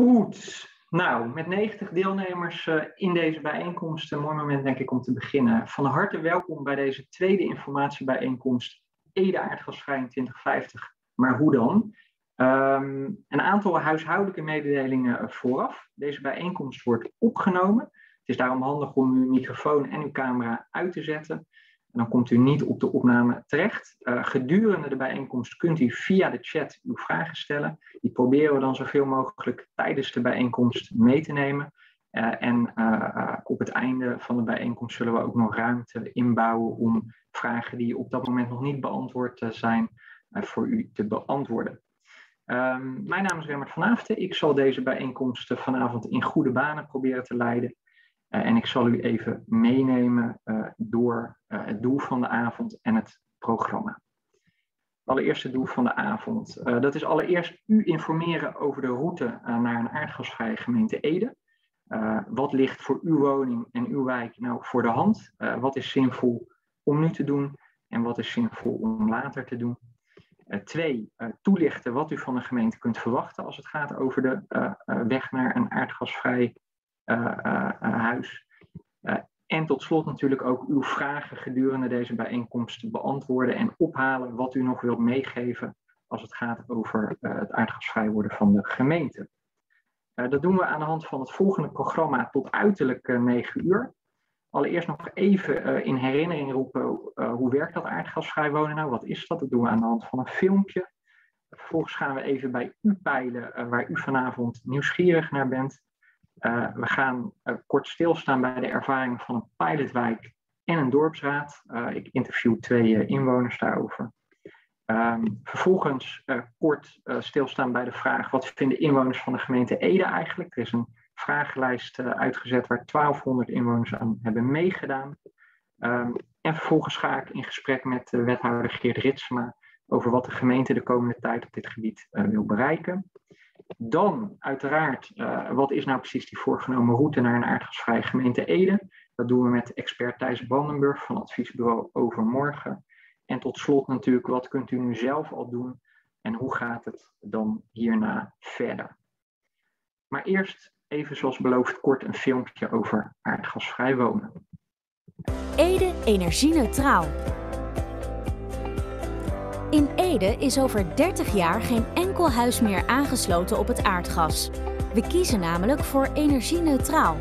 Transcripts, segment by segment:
Goed, nou, met 90 deelnemers uh, in deze bijeenkomst, een mooi moment denk ik om te beginnen. Van harte welkom bij deze tweede informatiebijeenkomst Ede aardgasvrij in 2050. Maar hoe dan? Um, een aantal huishoudelijke mededelingen vooraf. Deze bijeenkomst wordt opgenomen. Het is daarom handig om uw microfoon en uw camera uit te zetten. En dan komt u niet op de opname terecht. Uh, gedurende de bijeenkomst kunt u via de chat uw vragen stellen. Die proberen we dan zoveel mogelijk tijdens de bijeenkomst mee te nemen. Uh, en uh, op het einde van de bijeenkomst zullen we ook nog ruimte inbouwen om vragen die op dat moment nog niet beantwoord zijn, voor u te beantwoorden. Um, mijn naam is Remmert van Aften. Ik zal deze bijeenkomst vanavond in goede banen proberen te leiden. Uh, en ik zal u even meenemen uh, door uh, het doel van de avond en het programma. Allereerst het doel van de avond. dat is allereerst u informeren over de route naar een aardgasvrije gemeente Ede. wat ligt voor uw woning en uw wijk nou voor de hand? wat is zinvol om nu te doen en wat is zinvol om later te doen? Twee, toelichten wat u van de gemeente kunt verwachten als het gaat over de weg naar een aardgasvrij huis. en tot slot natuurlijk ook uw vragen gedurende deze bijeenkomst beantwoorden en ophalen wat u nog wilt meegeven als het gaat over het aardgasvrij worden van de gemeente. dat doen we aan de hand van het volgende programma tot uiterlijk 9 uur. Allereerst nog even in herinnering roepen, hoe werkt dat aardgasvrij wonen nou? Wat is dat? Dat doen we aan de hand van een filmpje. Vervolgens gaan we even bij u peilen waar u vanavond nieuwsgierig naar bent. We gaan kort stilstaan bij de ervaringen van een pilotwijk en een dorpsraad. ik interview twee inwoners daarover. Um, vervolgens kort stilstaan bij de vraag, wat vinden inwoners van de gemeente Ede eigenlijk? Er is een vragenlijst uitgezet waar 1200 inwoners aan hebben meegedaan. Um, en vervolgens ga ik in gesprek met de wethouder Geert Ritsma over wat de gemeente de komende tijd op dit gebied wil bereiken. Dan uiteraard, uh, wat is nou precies die voorgenomen route naar een aardgasvrije gemeente Ede? Dat doen we met expert Thijs Brandenburg van adviesbureau Overmorgen. En tot slot natuurlijk, wat kunt u nu zelf al doen en hoe gaat het dan hierna verder? Maar eerst even zoals beloofd kort een filmpje over aardgasvrij wonen. Ede energie-neutraal. In Ede is over 30 jaar geen enkel huis meer aangesloten op het aardgas. We kiezen namelijk voor energie-neutraal.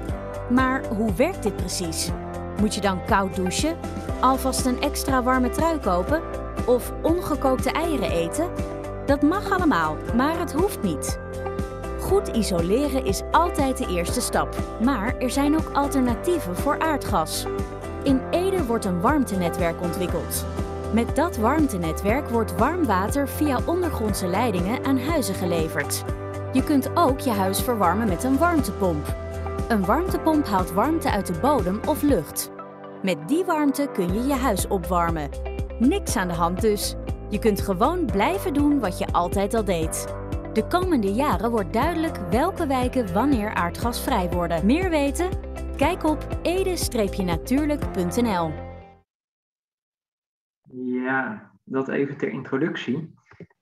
Maar hoe werkt dit precies? Moet je dan koud douchen? Alvast een extra warme trui kopen? Of ongekookte eieren eten? Dat mag allemaal, maar het hoeft niet. Goed isoleren is altijd de eerste stap, maar er zijn ook alternatieven voor aardgas. In Ede wordt een warmtenetwerk ontwikkeld. Met dat warmtenetwerk wordt warm water via ondergrondse leidingen aan huizen geleverd. Je kunt ook je huis verwarmen met een warmtepomp. Een warmtepomp haalt warmte uit de bodem of lucht. Met die warmte kun je je huis opwarmen. Niks aan de hand dus. Je kunt gewoon blijven doen wat je altijd al deed. De komende jaren wordt duidelijk welke wijken wanneer aardgasvrij worden. Meer weten? Kijk op ede-natuurlijk.nl. Ja, dat even ter introductie.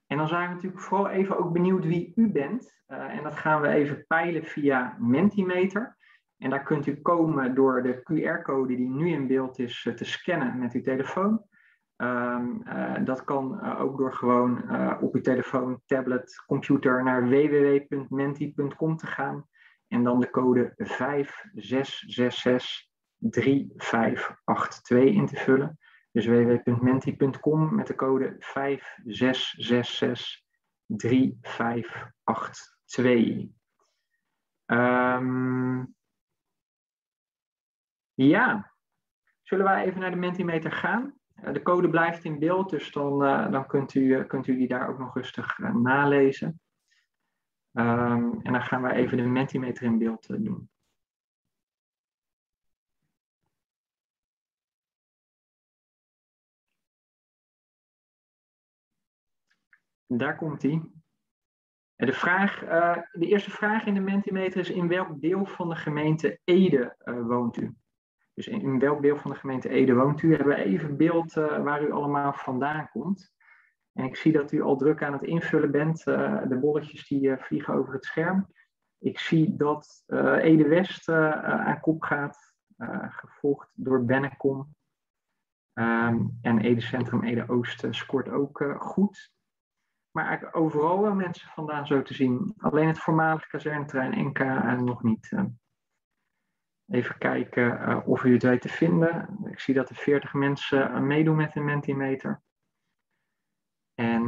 En dan zijn we natuurlijk vooral even ook benieuwd wie u bent. Uh, en dat gaan we even peilen via Mentimeter. En daar kunt u komen door de QR-code die nu in beeld is uh, te scannen met uw telefoon. Um, uh, dat kan ook door gewoon op uw telefoon, tablet, computer naar www.menti.com te gaan en dan de code 56663582 in te vullen. Dus www.menti.com met de code 56663582. Um, ja, zullen wij even naar de Mentimeter gaan? Eh, de code blijft in beeld, dus dan, uh, dan kunt, u, eh, kunt u die daar ook nog rustig nalezen. Um, en dan gaan we even de Mentimeter in beeld doen. Daar komt hij. De, vraag, de eerste vraag in de Mentimeter is: in welk deel van de gemeente Ede woont u? Dus in, welk deel van de gemeente Ede woont u? Hebben we even beeld uh, waar u allemaal vandaan komt. En ik zie dat u al druk aan het invullen bent. De bolletjes die vliegen over het scherm. Ik zie dat Ede West aan kop gaat, gevolgd door Bennekom. Ehm, en Ede Centrum, Ede Oost scoort ook goed. Maar eigenlijk overal mensen vandaan zo te zien. Alleen het voormalige kazernetrein NK nog niet. Even kijken uh, of u het weet te vinden. Ik zie dat er 40 mensen uh, meedoen met de Mentimeter. En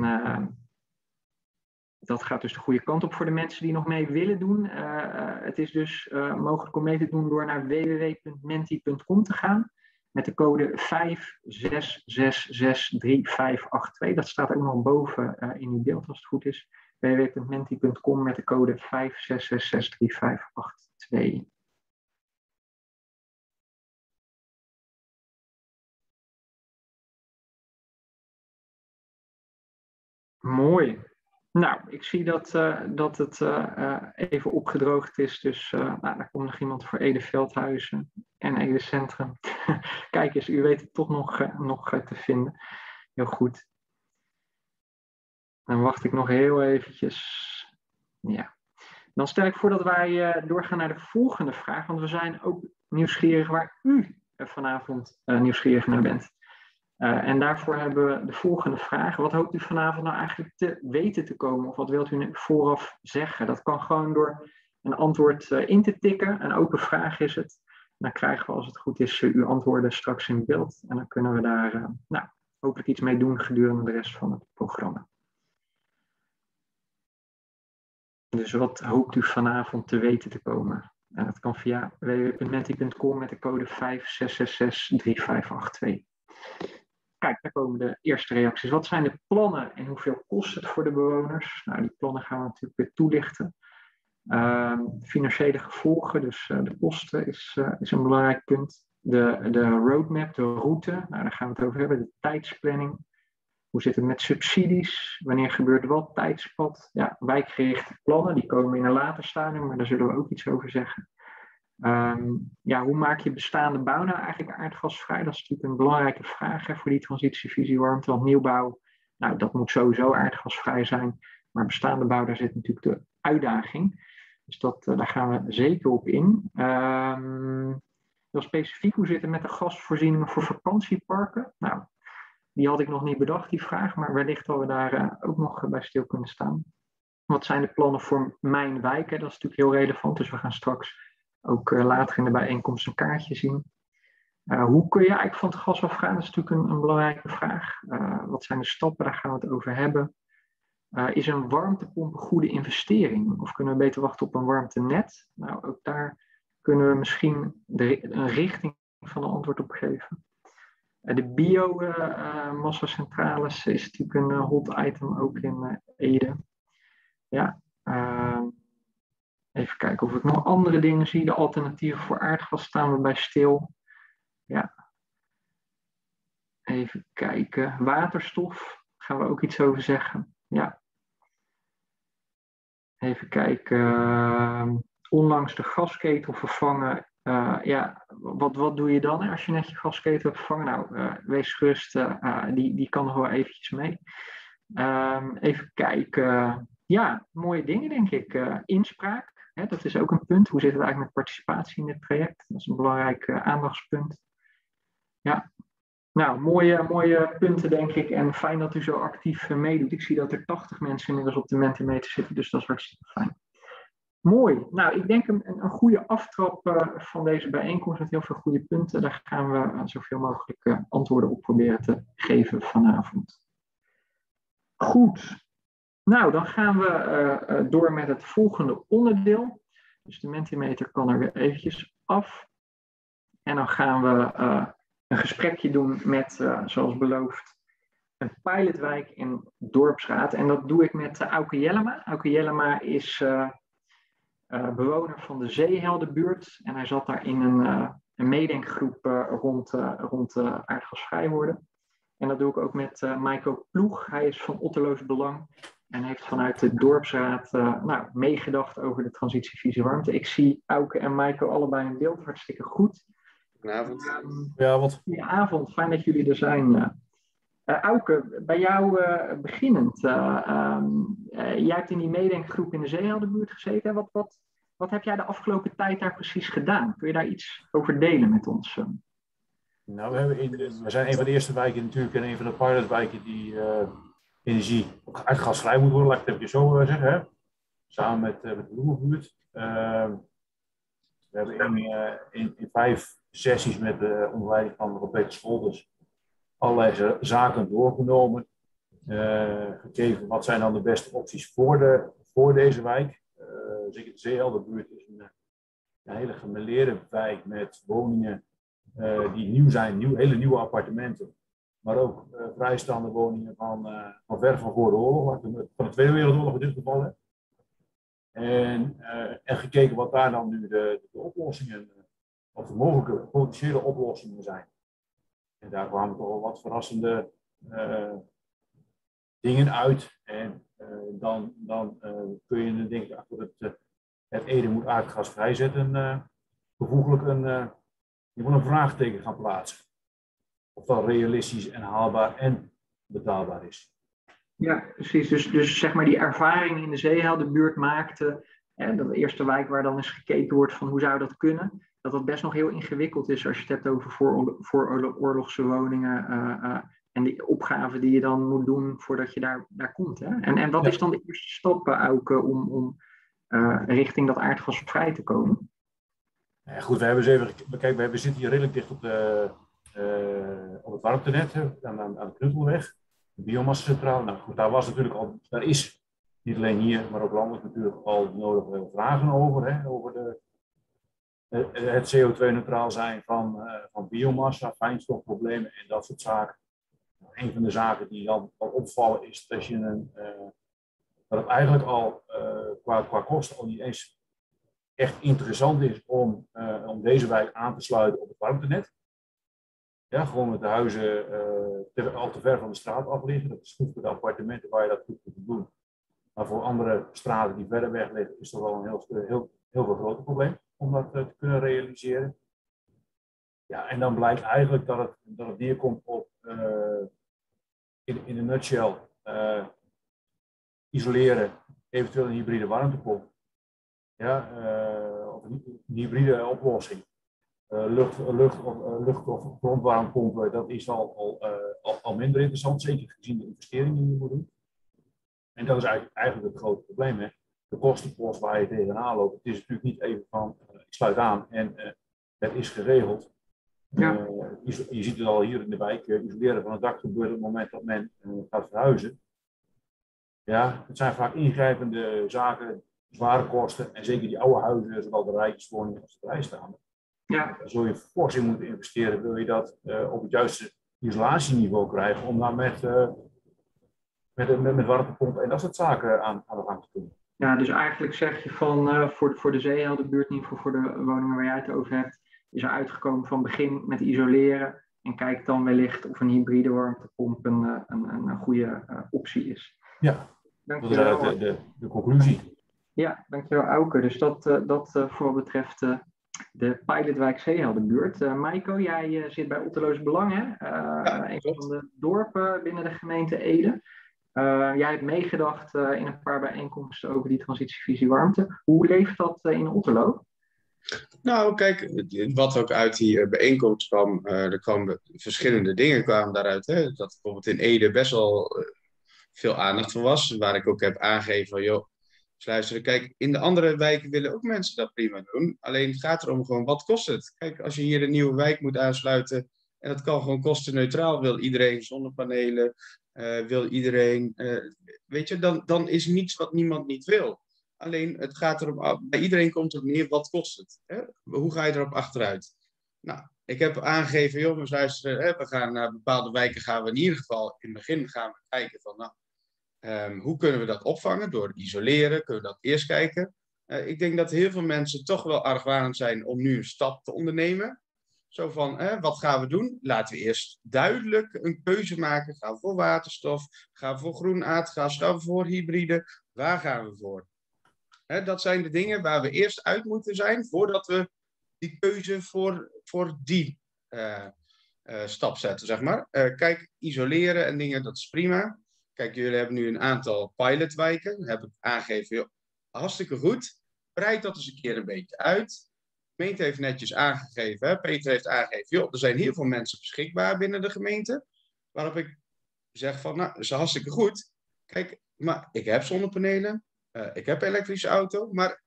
dat gaat dus de goede kant op voor de mensen die nog mee willen doen. het is dus mogelijk om mee te doen door naar www.menti.com te gaan. Met de code 5666352. Dat staat ook nog boven in uw beeld als het goed is. www.menti.com met de code 5666352. Mooi. Nou, ik zie dat, uh, dat het uh, even opgedroogd is. Dus nou, daar komt nog iemand voor Ede Veldhuizen en Ede Centrum. Kijk eens, u weet het toch nog, nog te vinden. Heel goed. Dan wacht ik nog heel eventjes. Ja. Dan stel ik voor dat wij doorgaan naar de volgende vraag. Want we zijn ook nieuwsgierig waar u vanavond nieuwsgierig naar bent. Uh, en daarvoor hebben we de volgende vraag. Wat hoopt u vanavond nou eigenlijk te weten te komen? Of wat wilt u vooraf zeggen? Dat kan gewoon door een antwoord uh, in te tikken. Een open vraag is het. Dan krijgen we, als het goed is, uw antwoorden straks in beeld. En dan kunnen we daar nou, hopelijk iets mee doen gedurende de rest van het programma. Dus wat hoopt u vanavond te weten te komen? En dat kan via www.menti.com met de code 5663582. Kijk, daar komen de eerste reacties. Wat zijn de plannen en hoeveel kost het voor de bewoners? Nou, die plannen gaan we natuurlijk weer toelichten. Uh, financiële gevolgen, dus uh, de kosten, is, uh, is een belangrijk punt. De, de roadmap, de route, nou, daar gaan we het over hebben. De tijdsplanning. Hoe zit het met subsidies? Wanneer gebeurt wat? Tijdspad. Ja, wijkgerichte plannen, die komen in een later stadium, maar daar zullen we ook iets over zeggen. Um, ja, hoe maak je bestaande bouw nou eigenlijk aardgasvrij? Dat is natuurlijk een belangrijke vraag hè, voor die transitievisie warmte. Want nieuwbouw, nou, dat moet sowieso aardgasvrij zijn. Maar bestaande bouw, daar zit natuurlijk de uitdaging. Dus dat, uh, daar gaan we zeker op in. Um, heel specifiek, hoe zit het met de gasvoorzieningen voor vakantieparken? Nou, die had ik nog niet bedacht, die vraag. Maar wellicht dat we daar uh, ook nog bij stil kunnen staan. Wat zijn de plannen voor mijn wijk? Hè? Dat is natuurlijk heel relevant. Dus we gaan straks ook uh, later in de bijeenkomst een kaartje zien. Uh, hoe kun je eigenlijk van het gas afgaan? Dat is natuurlijk een, belangrijke vraag. Uh, wat zijn de stappen? Daar gaan we het over hebben. is een warmtepomp een goede investering? Of kunnen we beter wachten op een warmtenet? Nou, ook daar kunnen we misschien een richting van een antwoord op geven. de biomassacentrales is natuurlijk een hot item ook in Ede. Ja, Even kijken of ik nog andere dingen zie. De alternatieven voor aardgas staan we bij stil. Ja. Even kijken. Waterstof. Gaan we ook iets over zeggen. Ja. Even kijken. onlangs de gasketel vervangen. Uh, ja, wat, wat doe je dan als je net je gasketel hebt vervangen? Nou, uh, wees gerust, uh, die, die kan nog wel eventjes mee. Um, even kijken. Ja, mooie dingen denk ik. inspraak. Dat is ook een punt. Hoe zit het eigenlijk met participatie in dit project? Dat is een belangrijk uh, aandachtspunt. Ja, nou, mooie, mooie punten denk ik. En fijn dat u zo actief uh, meedoet. Ik zie dat er 80 mensen inmiddels op de Mentimeter zitten, dus dat is hartstikke fijn. Mooi. Nou, ik denk een, een goede aftrap uh, van deze bijeenkomst met heel veel goede punten. Daar gaan we zoveel mogelijk antwoorden op proberen te geven vanavond. Goed. Nou, dan gaan we uh, door met het volgende onderdeel. Dus de Mentimeter kan er weer eventjes af. En dan gaan we uh, een gesprekje doen met, zoals beloofd, een pilotwijk in Dorpsraad. En dat doe ik met Auke Jellema. Auke Jellema is bewoner van de Zeeheldenbuurt. En hij zat daar in een, een meedenkgroep rond, rond aardgasvrij worden. En dat doe ik ook met uh, Maiko Ploeg. Hij is van Otterloos Belang en heeft vanuit de dorpsraad uh, nou, meegedacht over de transitievisie warmte. Ik zie Auke en Maaike allebei in beeld, hartstikke goed. Goedenavond. Um, ja, wat... Goedenavond, fijn dat jullie er zijn. Uh, Auke, bij jou uh, beginnend. Um, jij hebt in die meedenkgroep in de Zeeheldenbuurt gezeten. Wat, wat, wat heb jij de afgelopen tijd daar precies gedaan? Kun je daar iets over delen met ons? Nou, we, hebben in, we zijn een van de eerste wijken natuurlijk en een van de pilotwijken die energie uitgasvrij moet worden, laat ik het even zo uh, zeggen. Hè? Samen met, uh, met de Bloemenbuurt. Ehm, we hebben in, in, vijf sessies met de onderleiding van Robert Scholders allerlei zaken doorgenomen. gekeken wat zijn dan de beste opties voor, de, voor deze wijk. zeker de Zeehelderbuurt is een, hele gemeleerde wijk met woningen die nieuw zijn, nieuw, hele nieuwe appartementen. Maar ook uh, vrijstaande woningen van, uh, van ver van voor de oorlog, van de Tweede Wereldoorlog in dit geval. En, en gekeken wat daar dan nu de, de oplossingen, of de mogelijke potentiële oplossingen zijn. En daar kwamen toch wel wat verrassende dingen uit. En dan, dan kun je denken, ach, het, het Ede moet aardgas vrijzetten, gevoeglijk een je moet een vraagteken gaan plaatsen. Of dat realistisch en haalbaar en betaalbaar is. Ja, precies. Dus, dus zeg maar die ervaring in de zeeheldenbuurt maakte, hè, dat eerste wijk waar dan eens gekeken wordt van hoe zou dat kunnen, dat dat best nog heel ingewikkeld is als je het hebt over voor, voor oorlogse woningen uh, uh, en die opgaven die je dan moet doen voordat je daar, daar komt. Hè? En, en wat is dan de eerste stap, Auke, om, om uh, richting dat aardgas vrij te komen? Ja, goed, we hebben even, kijk, we zitten hier redelijk dicht op, de, op het warmtenet, aan, aan, aan de Knuttelweg, de biomassacentrale. Nou goed, daar was natuurlijk al, daar is niet alleen hier, maar ook landelijk natuurlijk al nodig vragen over, hè, over de, uh, het CO2-neutraal zijn van, van biomassa, fijnstofproblemen en dat soort zaken. Een van de zaken die dan al opvallen is dat je een, dat het eigenlijk al qua, qua kosten al niet eens echt interessant is om, om deze wijk aan te sluiten op het warmtenet. Ja, gewoon met de huizen uh, te, al te ver van de straat af liggen. Dat is goed voor de appartementen waar je dat goed kunt doen. Maar voor andere straten die verder weg liggen, is dat wel een heel, heel, heel veel groter probleem om dat uh, te kunnen realiseren. Ja, en dan blijkt eigenlijk dat het, dat het neerkomt op, in, in een nutshell, isoleren, eventueel een hybride warmtepomp ja, of een hybride oplossing. Uh, lucht, lucht, of, uh, lucht- of grondwarmpompen, dat is al, al, al, al, minder interessant, zeker gezien de investeringen die je moet doen. En dat is eigenlijk, eigenlijk het grote probleem. Hè? De kostenpost waar je tegenaan loopt. Het is natuurlijk niet even van, ik sluit aan en het is geregeld. Ja. Je, je, ziet het al hier in de wijk, isoleren van het dak gebeurt op het moment dat men gaat verhuizen. Ja, het zijn vaak ingrijpende zaken zware kosten. En zeker die oude huizen, zowel de rijtjeswoningen als de vrijstaande. Ja. Daar zul je fors in moeten investeren, wil je dat uh, op het juiste isolatieniveau krijgen, om daar met, uh, met, met, met warmtepompen en dat soort zaken aan, aan de gang te kunnen. Ja, dus eigenlijk zeg je van uh, voor, voor de zeeheldenbuurt, in ieder geval voor de woningen waar jij het over hebt, is er uitgekomen van begin met isoleren en kijk dan wellicht of een hybride warmtepomp een, een, een goede optie is. Ja, Dank dat is de, de, de conclusie. Ja, dankjewel Auke. Dus dat, uh, dat voor wat betreft de pilotwijk Zeeheldenbuurt. Uh, Maiko, jij zit bij Otterloos Belang, hè? Ja, een van de dorpen binnen de gemeente Ede. jij hebt meegedacht in een paar bijeenkomsten over die transitievisie warmte. Hoe leeft dat in Otterlo? Nou, kijk, wat ook uit die bijeenkomst kwam, er kwamen verschillende dingen kwamen daaruit. Hè? Dat bijvoorbeeld in Ede best wel veel aandacht voor was. Waar ik ook heb aangegeven van, joh, luisteren. Kijk, in de andere wijken willen ook mensen dat prima doen. Alleen het gaat erom gewoon, wat kost het? Kijk, als je hier een nieuwe wijk moet aansluiten, en dat kan gewoon kostenneutraal, wil iedereen zonnepanelen, uh, wil iedereen, uh, weet je, dan, dan is niets wat niemand niet wil. Alleen het gaat erom, ah, bij iedereen komt het neer, wat kost het? Hè? Hoe ga je erop achteruit? Nou, ik heb aangegeven, jongens, luisteren, hè, we gaan naar bepaalde wijken, gaan we in ieder geval, in het begin gaan we kijken van, nou, Um, hoe kunnen we dat opvangen? Door isoleren, kunnen we dat eerst kijken. Uh, ik denk dat heel veel mensen toch wel argwanend zijn om nu een stap te ondernemen. Zo van, hè, wat gaan we doen? Laten we eerst duidelijk een keuze maken. Gaan we voor waterstof? Gaan we voor groen aardgas? Gaan we voor hybride? Waar gaan we voor? Hè, dat zijn de dingen waar we eerst uit moeten zijn voordat we die keuze voor, voor die uh, uh, stap zetten, zeg maar. kijk, isoleren en dingen, dat is prima. Kijk, jullie hebben nu een aantal pilotwijken. Heb ik aangegeven, joh, hartstikke goed. breid dat eens een keer een beetje uit. De gemeente heeft netjes aangegeven, hè, Peter heeft aangegeven, joh, er zijn heel veel mensen beschikbaar binnen de gemeente. Waarop ik zeg van, nou, dat is hartstikke goed. Kijk, maar ik heb zonnepanelen, uh, ik heb elektrische auto, maar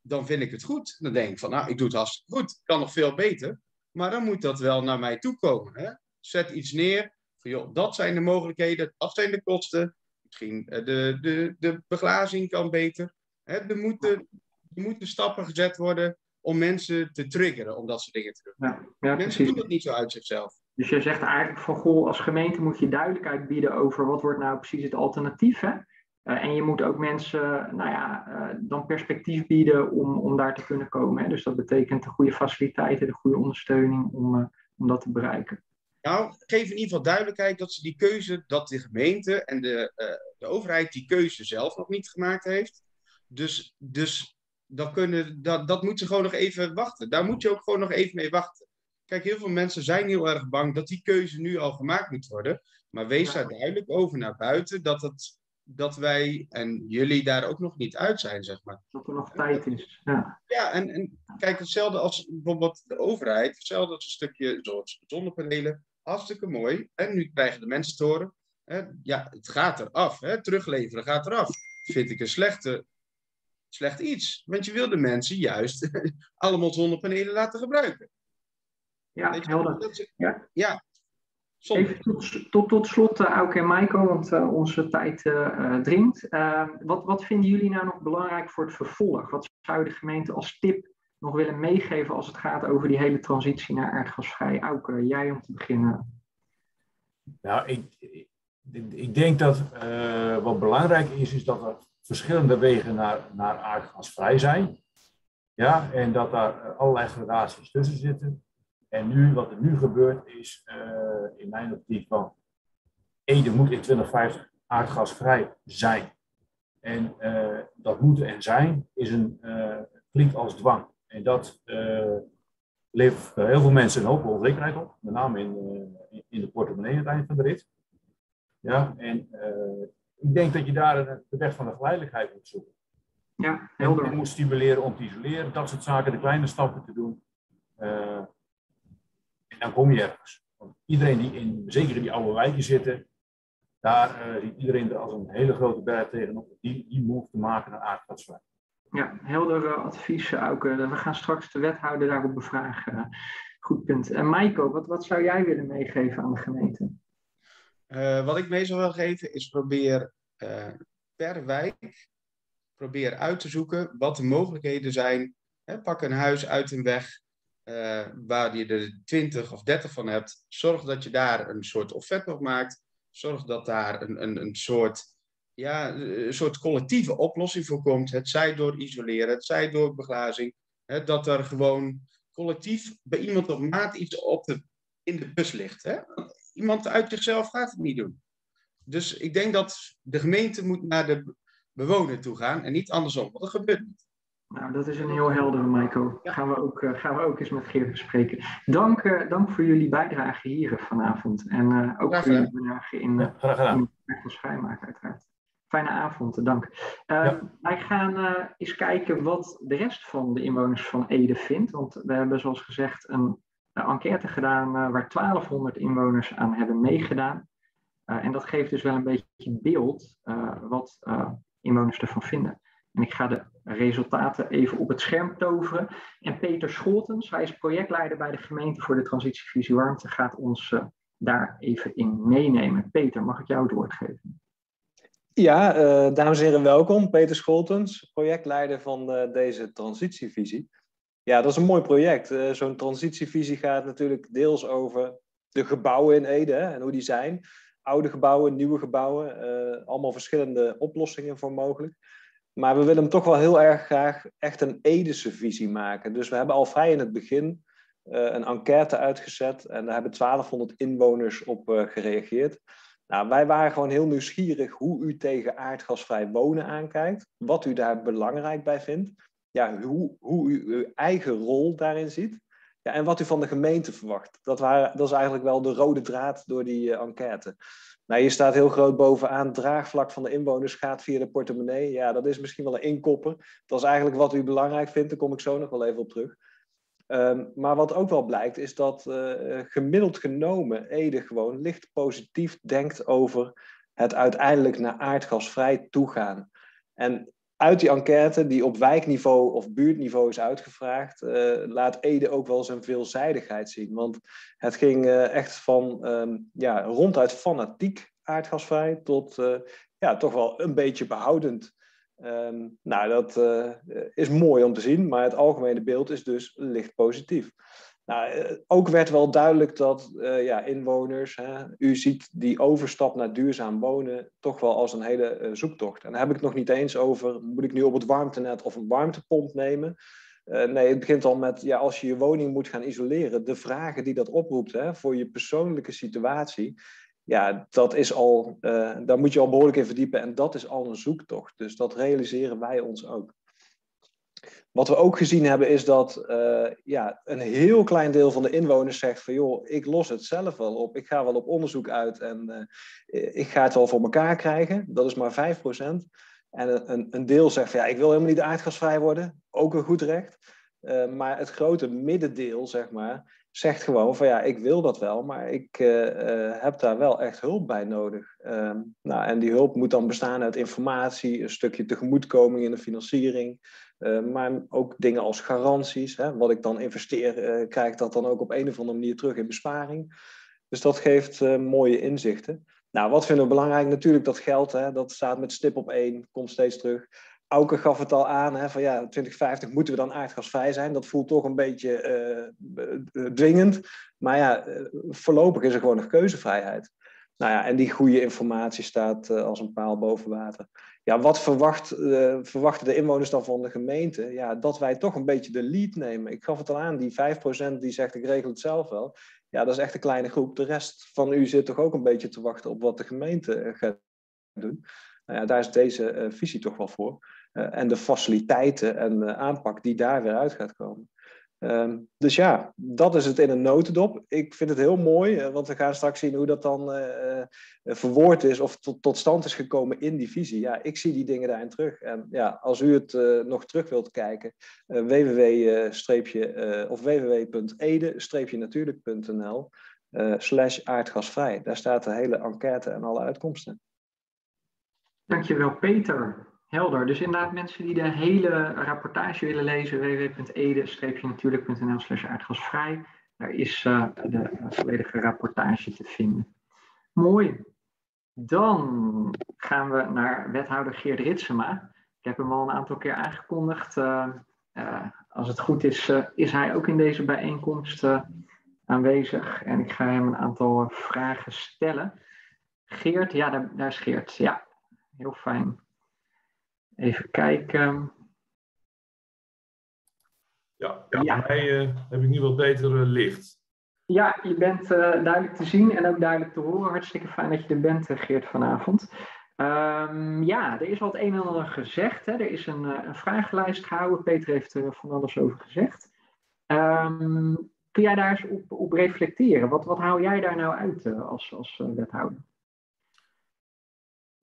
dan vind ik het goed. Dan denk ik van, nou, ik doe het hartstikke goed. Kan nog veel beter. Maar dan moet dat wel naar mij toe komen. Hè? Zet iets neer. Van, joh, dat zijn de mogelijkheden. Dat zijn de kosten. Misschien uh, de, de, de beglazing kan beter. Hè? Er, moeten, er moeten stappen gezet worden om mensen te triggeren om dat soort dingen te doen. Ja, ja, mensen precies. doen het niet zo uit zichzelf. Dus je zegt eigenlijk van, goh, als gemeente moet je duidelijkheid bieden over wat wordt nou precies het alternatief, hè? Uh, en je moet ook mensen, nou ja, uh, dan perspectief bieden om, om daar te kunnen komen. Hè? Dus dat betekent de goede faciliteiten, de goede ondersteuning om, uh, om dat te bereiken. Nou, geef in ieder geval duidelijkheid dat ze die keuze, dat de gemeente en de, de overheid die keuze zelf nog niet gemaakt heeft. Dus, dus dat, kunnen, dat, dat moet ze gewoon nog even wachten. Daar moet je ook gewoon nog even mee wachten. Kijk, heel veel mensen zijn heel erg bang dat die keuze nu al gemaakt moet worden. Maar wees daar duidelijk over naar buiten dat, het, dat wij en jullie daar ook nog niet uit zijn, zeg maar. Dat er nog tijd is. Ja, ja en, en kijk, hetzelfde als bijvoorbeeld de overheid, hetzelfde als een stukje zoals zonnepanelen. Hartstikke mooi. En nu krijgen de mensen te horen, hè, ja, het gaat eraf. Hè, terugleveren gaat eraf. Dat vind ik een slechte, slecht iets. Want je wil de mensen juist allemaal zonnepanelen laten gebruiken. Ja, helder. Ja. ja. Even tot, tot, tot slot, uh, Auke en Maiko, want uh, onze tijd uh, dringt. wat, wat vinden jullie nou nog belangrijk voor het vervolg? Wat zou de gemeente als tip nog willen meegeven als het gaat over die hele transitie naar aardgasvrij? Auke, jij om te beginnen. Nou, ik, ik, denk dat wat belangrijk is, is dat er verschillende wegen naar, naar aardgasvrij zijn. Ja, en dat daar allerlei gradaties tussen zitten. En nu, wat er nu gebeurt, is uh, in mijn optiek van Ede moet in 2050 aardgasvrij zijn. En uh, dat moeten en zijn is een, klinkt als dwang. En dat levert heel veel mensen een hoop onzekerheid op, met name in, in de portemonnee aan het eind van de rit. Ja, en ik denk dat je daar de weg van de geleidelijkheid moet zoeken. Ja, helder. En je moet stimuleren om te isoleren, dat soort zaken, de kleine stappen te doen. En dan kom je ergens. Want iedereen die in, zeker in die oude wijken zitten, daar uh, ziet iedereen er als een hele grote berg tegenop die, die move te maken naar aardgasvrij. Ja, helder advies, Auke. We gaan straks de wethouder daarop bevragen. Goed punt. En Maiko, wat, wat zou jij willen meegeven aan de gemeente? Uh, wat ik mee zou willen geven is probeer per wijk probeer uit te zoeken wat de mogelijkheden zijn. Pak een huis uit een weg waar je er 20 of 30 van hebt, zorg dat je daar een soort offert op maakt. Zorg dat daar een, een, een, soort, ja, een soort collectieve oplossing voor komt. Het zij door isoleren, het zij door beglazing. Hè, dat er gewoon collectief bij iemand op maat iets op de, in de bus ligt. Hè? Iemand uit zichzelf gaat het niet doen. Dus ik denk dat de gemeente moet naar de bewoner toe gaan en niet andersom, want dat gebeurt niet. Nou, dat is een heel heldere, Maiko. Gaan we ook, uh, gaan we ook eens met Geert bespreken. Dank, uh, dank voor jullie bijdrage hier vanavond. En uh, ook voor jullie bijdrage in, ja, in vrijmaken, uiteraard. Fijne avond, dank. Ja. Wij gaan eens kijken wat de rest van de inwoners van Ede vindt. Want we hebben, zoals gezegd, een, een enquête gedaan waar 1200 inwoners aan hebben meegedaan. en dat geeft dus wel een beetje beeld wat inwoners ervan vinden. En ik ga de resultaten even op het scherm toveren. En Peter Scholtens, hij is projectleider bij de gemeente voor de transitievisie warmte, gaat ons daar even in meenemen. Peter, mag ik jou het woord geven? Ja, uh, dames en heren, welkom. Peter Scholtens, projectleider van uh, deze transitievisie. Ja, dat is een mooi project. Zo'n transitievisie gaat natuurlijk deels over de gebouwen in Ede hè, en hoe die zijn. Oude gebouwen, nieuwe gebouwen, allemaal verschillende oplossingen voor mogelijk. Maar we willen hem toch wel heel erg graag echt een Edische visie maken. Dus we hebben al vrij in het begin een enquête uitgezet en daar hebben 1200 inwoners op gereageerd. Nou, wij waren gewoon heel nieuwsgierig hoe u tegen aardgasvrij wonen aankijkt, wat u daar belangrijk bij vindt, ja, hoe, hoe u uw eigen rol daarin ziet ja, en wat u van de gemeente verwacht. Dat, waren, dat is eigenlijk wel de rode draad door die uh, enquête. Nou, je staat heel groot bovenaan. Draagvlak van de inwoners gaat via de portemonnee. Ja, dat is misschien wel een inkopper. Dat is eigenlijk wat u belangrijk vindt. Daar kom ik zo nog wel even op terug. Um, maar wat ook wel blijkt, is dat uh, gemiddeld genomen Ede gewoon licht positief denkt over het uiteindelijk naar aardgasvrij toegaan. En uit die enquête, die op wijkniveau of buurtniveau is uitgevraagd, uh, laat Ede ook wel zijn veelzijdigheid zien. Want het ging echt van um, ja, ronduit fanatiek aardgasvrij tot ja, toch wel een beetje behoudend. Um, nou, dat is mooi om te zien, maar het algemene beeld is dus licht positief. Nou, eh, ook werd wel duidelijk dat uh, ja, inwoners, hè, u ziet die overstap naar duurzaam wonen toch wel als een hele zoektocht. En dan heb ik het nog niet eens over, moet ik nu op het warmtenet of een warmtepomp nemen? Nee, het begint al met, ja, als je je woning moet gaan isoleren, de vragen die dat oproept hè, voor je persoonlijke situatie, ja, dat is al, daar moet je al behoorlijk in verdiepen en dat is al een zoektocht. Dus dat realiseren wij ons ook. Wat we ook gezien hebben is dat uh, ja, een heel klein deel van de inwoners zegt van joh, ik los het zelf wel op. Ik ga wel op onderzoek uit en uh, ik ga het wel voor elkaar krijgen. Dat is maar 5%. En een, een deel zegt van ja, ik wil helemaal niet aardgasvrij worden. Ook een goed recht. Maar het grote middendeel, zeg maar, zegt gewoon van ja, ik wil dat wel, maar ik heb daar wel echt hulp bij nodig. Ehm, nou, en die hulp moet dan bestaan uit informatie, een stukje tegemoetkoming in de financiering. Uh, maar ook dingen als garanties. Hè, wat ik dan investeer, krijg ik dat dan ook op een of andere manier terug in besparing. Dus dat geeft mooie inzichten. Nou, wat vinden we belangrijk? Natuurlijk dat geld, hè, dat staat met stip op één, komt steeds terug. Auke gaf het al aan, hè, van ja, 2050 moeten we dan aardgasvrij zijn. Dat voelt toch een beetje dwingend. Maar ja, voorlopig is er gewoon nog keuzevrijheid. Nou ja, en die goede informatie staat als een paal boven water ja, wat verwacht, verwachten de inwoners dan van de gemeente? Ja, dat wij toch een beetje de lead nemen. Ik gaf het al aan, die 5% die zegt ik regel het zelf wel. Ja, dat is echt een kleine groep. De rest van u zit toch ook een beetje te wachten op wat de gemeente eh, gaat doen. Nou ja, daar is deze visie toch wel voor. Uh, en de faciliteiten en de aanpak die daar weer uit gaat komen. Um, dus ja, dat is het in een notendop. Ik vind het heel mooi, uh, want we gaan straks zien hoe dat dan uh, uh, verwoord is of tot, tot, stand is gekomen in die visie. Ja, ik zie die dingen daarin terug. En ja, als u het nog terug wilt kijken, www of www.ede-natuurlijk.nl slash aardgasvrij. Daar staat de hele enquête en alle uitkomsten. Dankjewel Peter. Helder. Dus inderdaad, mensen die de hele rapportage willen lezen, www.ede-natuurlijk.nl slash aardgasvrij. Daar is uh, de volledige rapportage te vinden. Mooi. Dan gaan we naar wethouder Geert Ritsema. Ik heb hem al een aantal keer aangekondigd. Uh, uh, als het goed is, is hij ook in deze bijeenkomst aanwezig. En ik ga hem een aantal vragen stellen. Geert, ja, daar, daar is Geert. Ja, heel fijn. Even kijken. Ja, ja. mij uh, heb ik nu wat beter uh, licht. Ja, je bent uh, duidelijk te zien en ook duidelijk te horen. Hartstikke fijn dat je er bent, Geert, vanavond. Um, ja, er is wat een en ander gezegd. Hè. Er is een, een vragenlijst gehouden. Peter heeft er van alles over gezegd. Um, kun jij daar eens op, op reflecteren? Wat, wat hou jij daar nou uit als, als wethouder?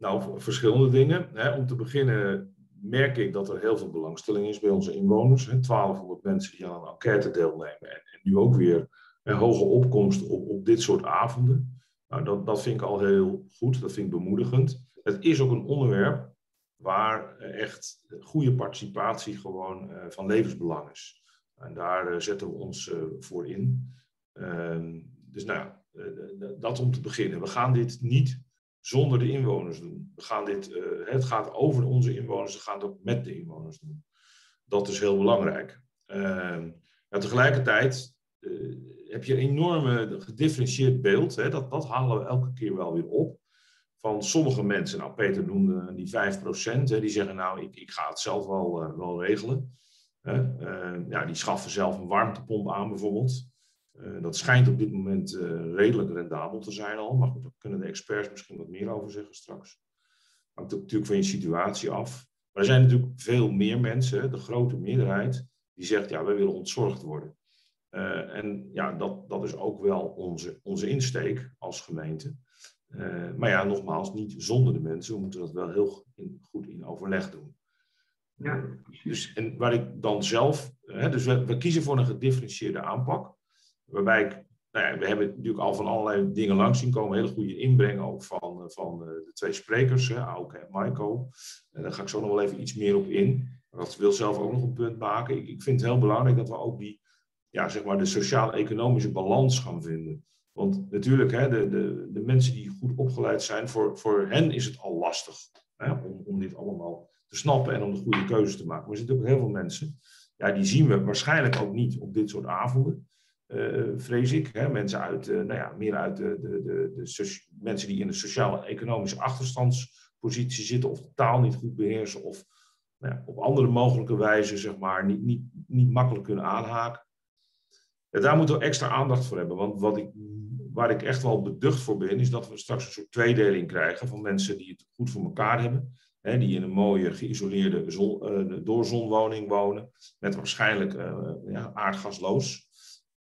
Nou, verschillende dingen. Hè. Om te beginnen merk ik dat er heel veel belangstelling is bij onze inwoners. Hè. 1200 mensen die aan een enquête deelnemen. En, en nu ook weer een hoge opkomst op, op dit soort avonden. Nou, dat, dat vind ik al heel goed. Dat vind ik bemoedigend. Het is ook een onderwerp waar echt goede participatie gewoon uh, van levensbelang is. En daar uh, zetten we ons uh, voor in. Ehm, dus nou ja, dat om te beginnen. We gaan dit niet zonder de inwoners doen. We gaan dit, uh, het gaat over onze inwoners, we gaan het ook met de inwoners doen. Dat is heel belangrijk. Uh, tegelijkertijd uh, heb je een enorme gedifferentieerd beeld. Hè, dat, dat halen we elke keer wel weer op. Van sommige mensen, nou Peter noemde die 5%, hè, die zeggen nou ik, ik ga het zelf wel, eh, wel regelen. ja, die schaffen zelf een warmtepomp aan bijvoorbeeld. Uh, dat schijnt op dit moment uh, redelijk rendabel te zijn al, maar goed, daar kunnen de experts misschien wat meer over zeggen straks. Hangt natuurlijk van je situatie af. Maar er zijn natuurlijk veel meer mensen, de grote meerderheid, die zegt, ja, wij willen ontzorgd worden. Uh, en ja, dat, dat is ook wel onze, onze insteek als gemeente. Maar ja, nogmaals, niet zonder de mensen. We moeten dat wel heel in, goed in overleg doen. Ja, dus, en waar ik dan zelf, hè, dus we, we, kiezen voor een gedifferentieerde aanpak. Waarbij ik, nou ja, we hebben natuurlijk al van allerlei dingen langs zien komen. Hele goede inbreng ook van, van de twee sprekers, Auke en Maiko. En daar ga ik zo nog wel even iets meer op in. Dat wil zelf ook nog een punt maken. Ik, ik vind het heel belangrijk dat we ook die, ja, zeg maar de sociaal-economische balans gaan vinden. Want natuurlijk, hè, de, de, de mensen die goed opgeleid zijn, voor, voor hen is het al lastig hè, om, om dit allemaal te snappen en om de goede keuze te maken. Maar er zitten ook heel veel mensen, ja, die zien we waarschijnlijk ook niet op dit soort avonden. Uh, vrees ik. Hè, mensen uit, uh, nou ja, meer uit de, de, de, de mensen die in een sociaal-economische achterstandspositie zitten, of de taal niet goed beheersen, of nou ja, op andere mogelijke wijze, zeg maar, niet, niet, niet makkelijk kunnen aanhaken. Daar moeten we extra aandacht voor hebben. Want wat ik, waar ik echt wel beducht voor ben, is dat we straks een soort tweedeling krijgen van mensen die het goed voor elkaar hebben. Hè, die in een mooie geïsoleerde zon, uh, doorzonwoning wonen, met waarschijnlijk ja, aardgasloos.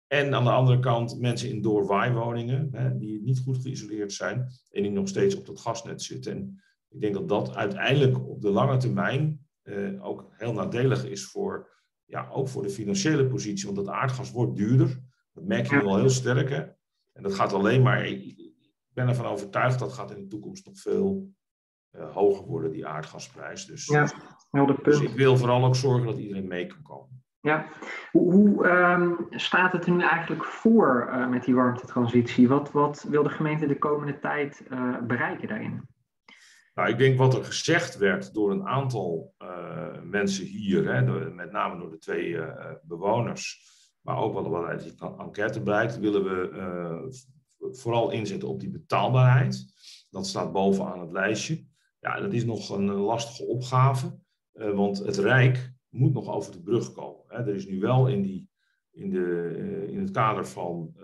En aan de andere kant mensen in doorwaaiwoningen, hè, die niet goed geïsoleerd zijn en die nog steeds op dat gasnet zitten. En ik denk dat dat uiteindelijk op de lange termijn uh, ook heel nadelig is voor, ja, ook voor de financiële positie. Want dat aardgas wordt duurder. Dat merk je nu al heel sterk. Hè? En dat gaat alleen maar, ik ben ervan overtuigd dat gaat in de toekomst nog veel uh, hoger worden, die aardgasprijs. Dus, ja, punt. dus ik wil vooral ook zorgen dat iedereen mee kan komen. Ja, hoe, um, staat het er nu eigenlijk voor uh, met die warmtetransitie? Wat, wat wil de gemeente de komende tijd uh, bereiken daarin? Nou, ik denk wat er gezegd werd door een aantal uh, mensen hier, hè, met name door de twee bewoners, maar ook wat, wat uit die enquête blijkt, willen we vooral inzetten op die betaalbaarheid. Dat staat bovenaan het lijstje. Ja, dat is nog een lastige opgave, want het Rijk moet nog over de brug komen. Hè. Er is nu wel in, die, in, de, in het kader van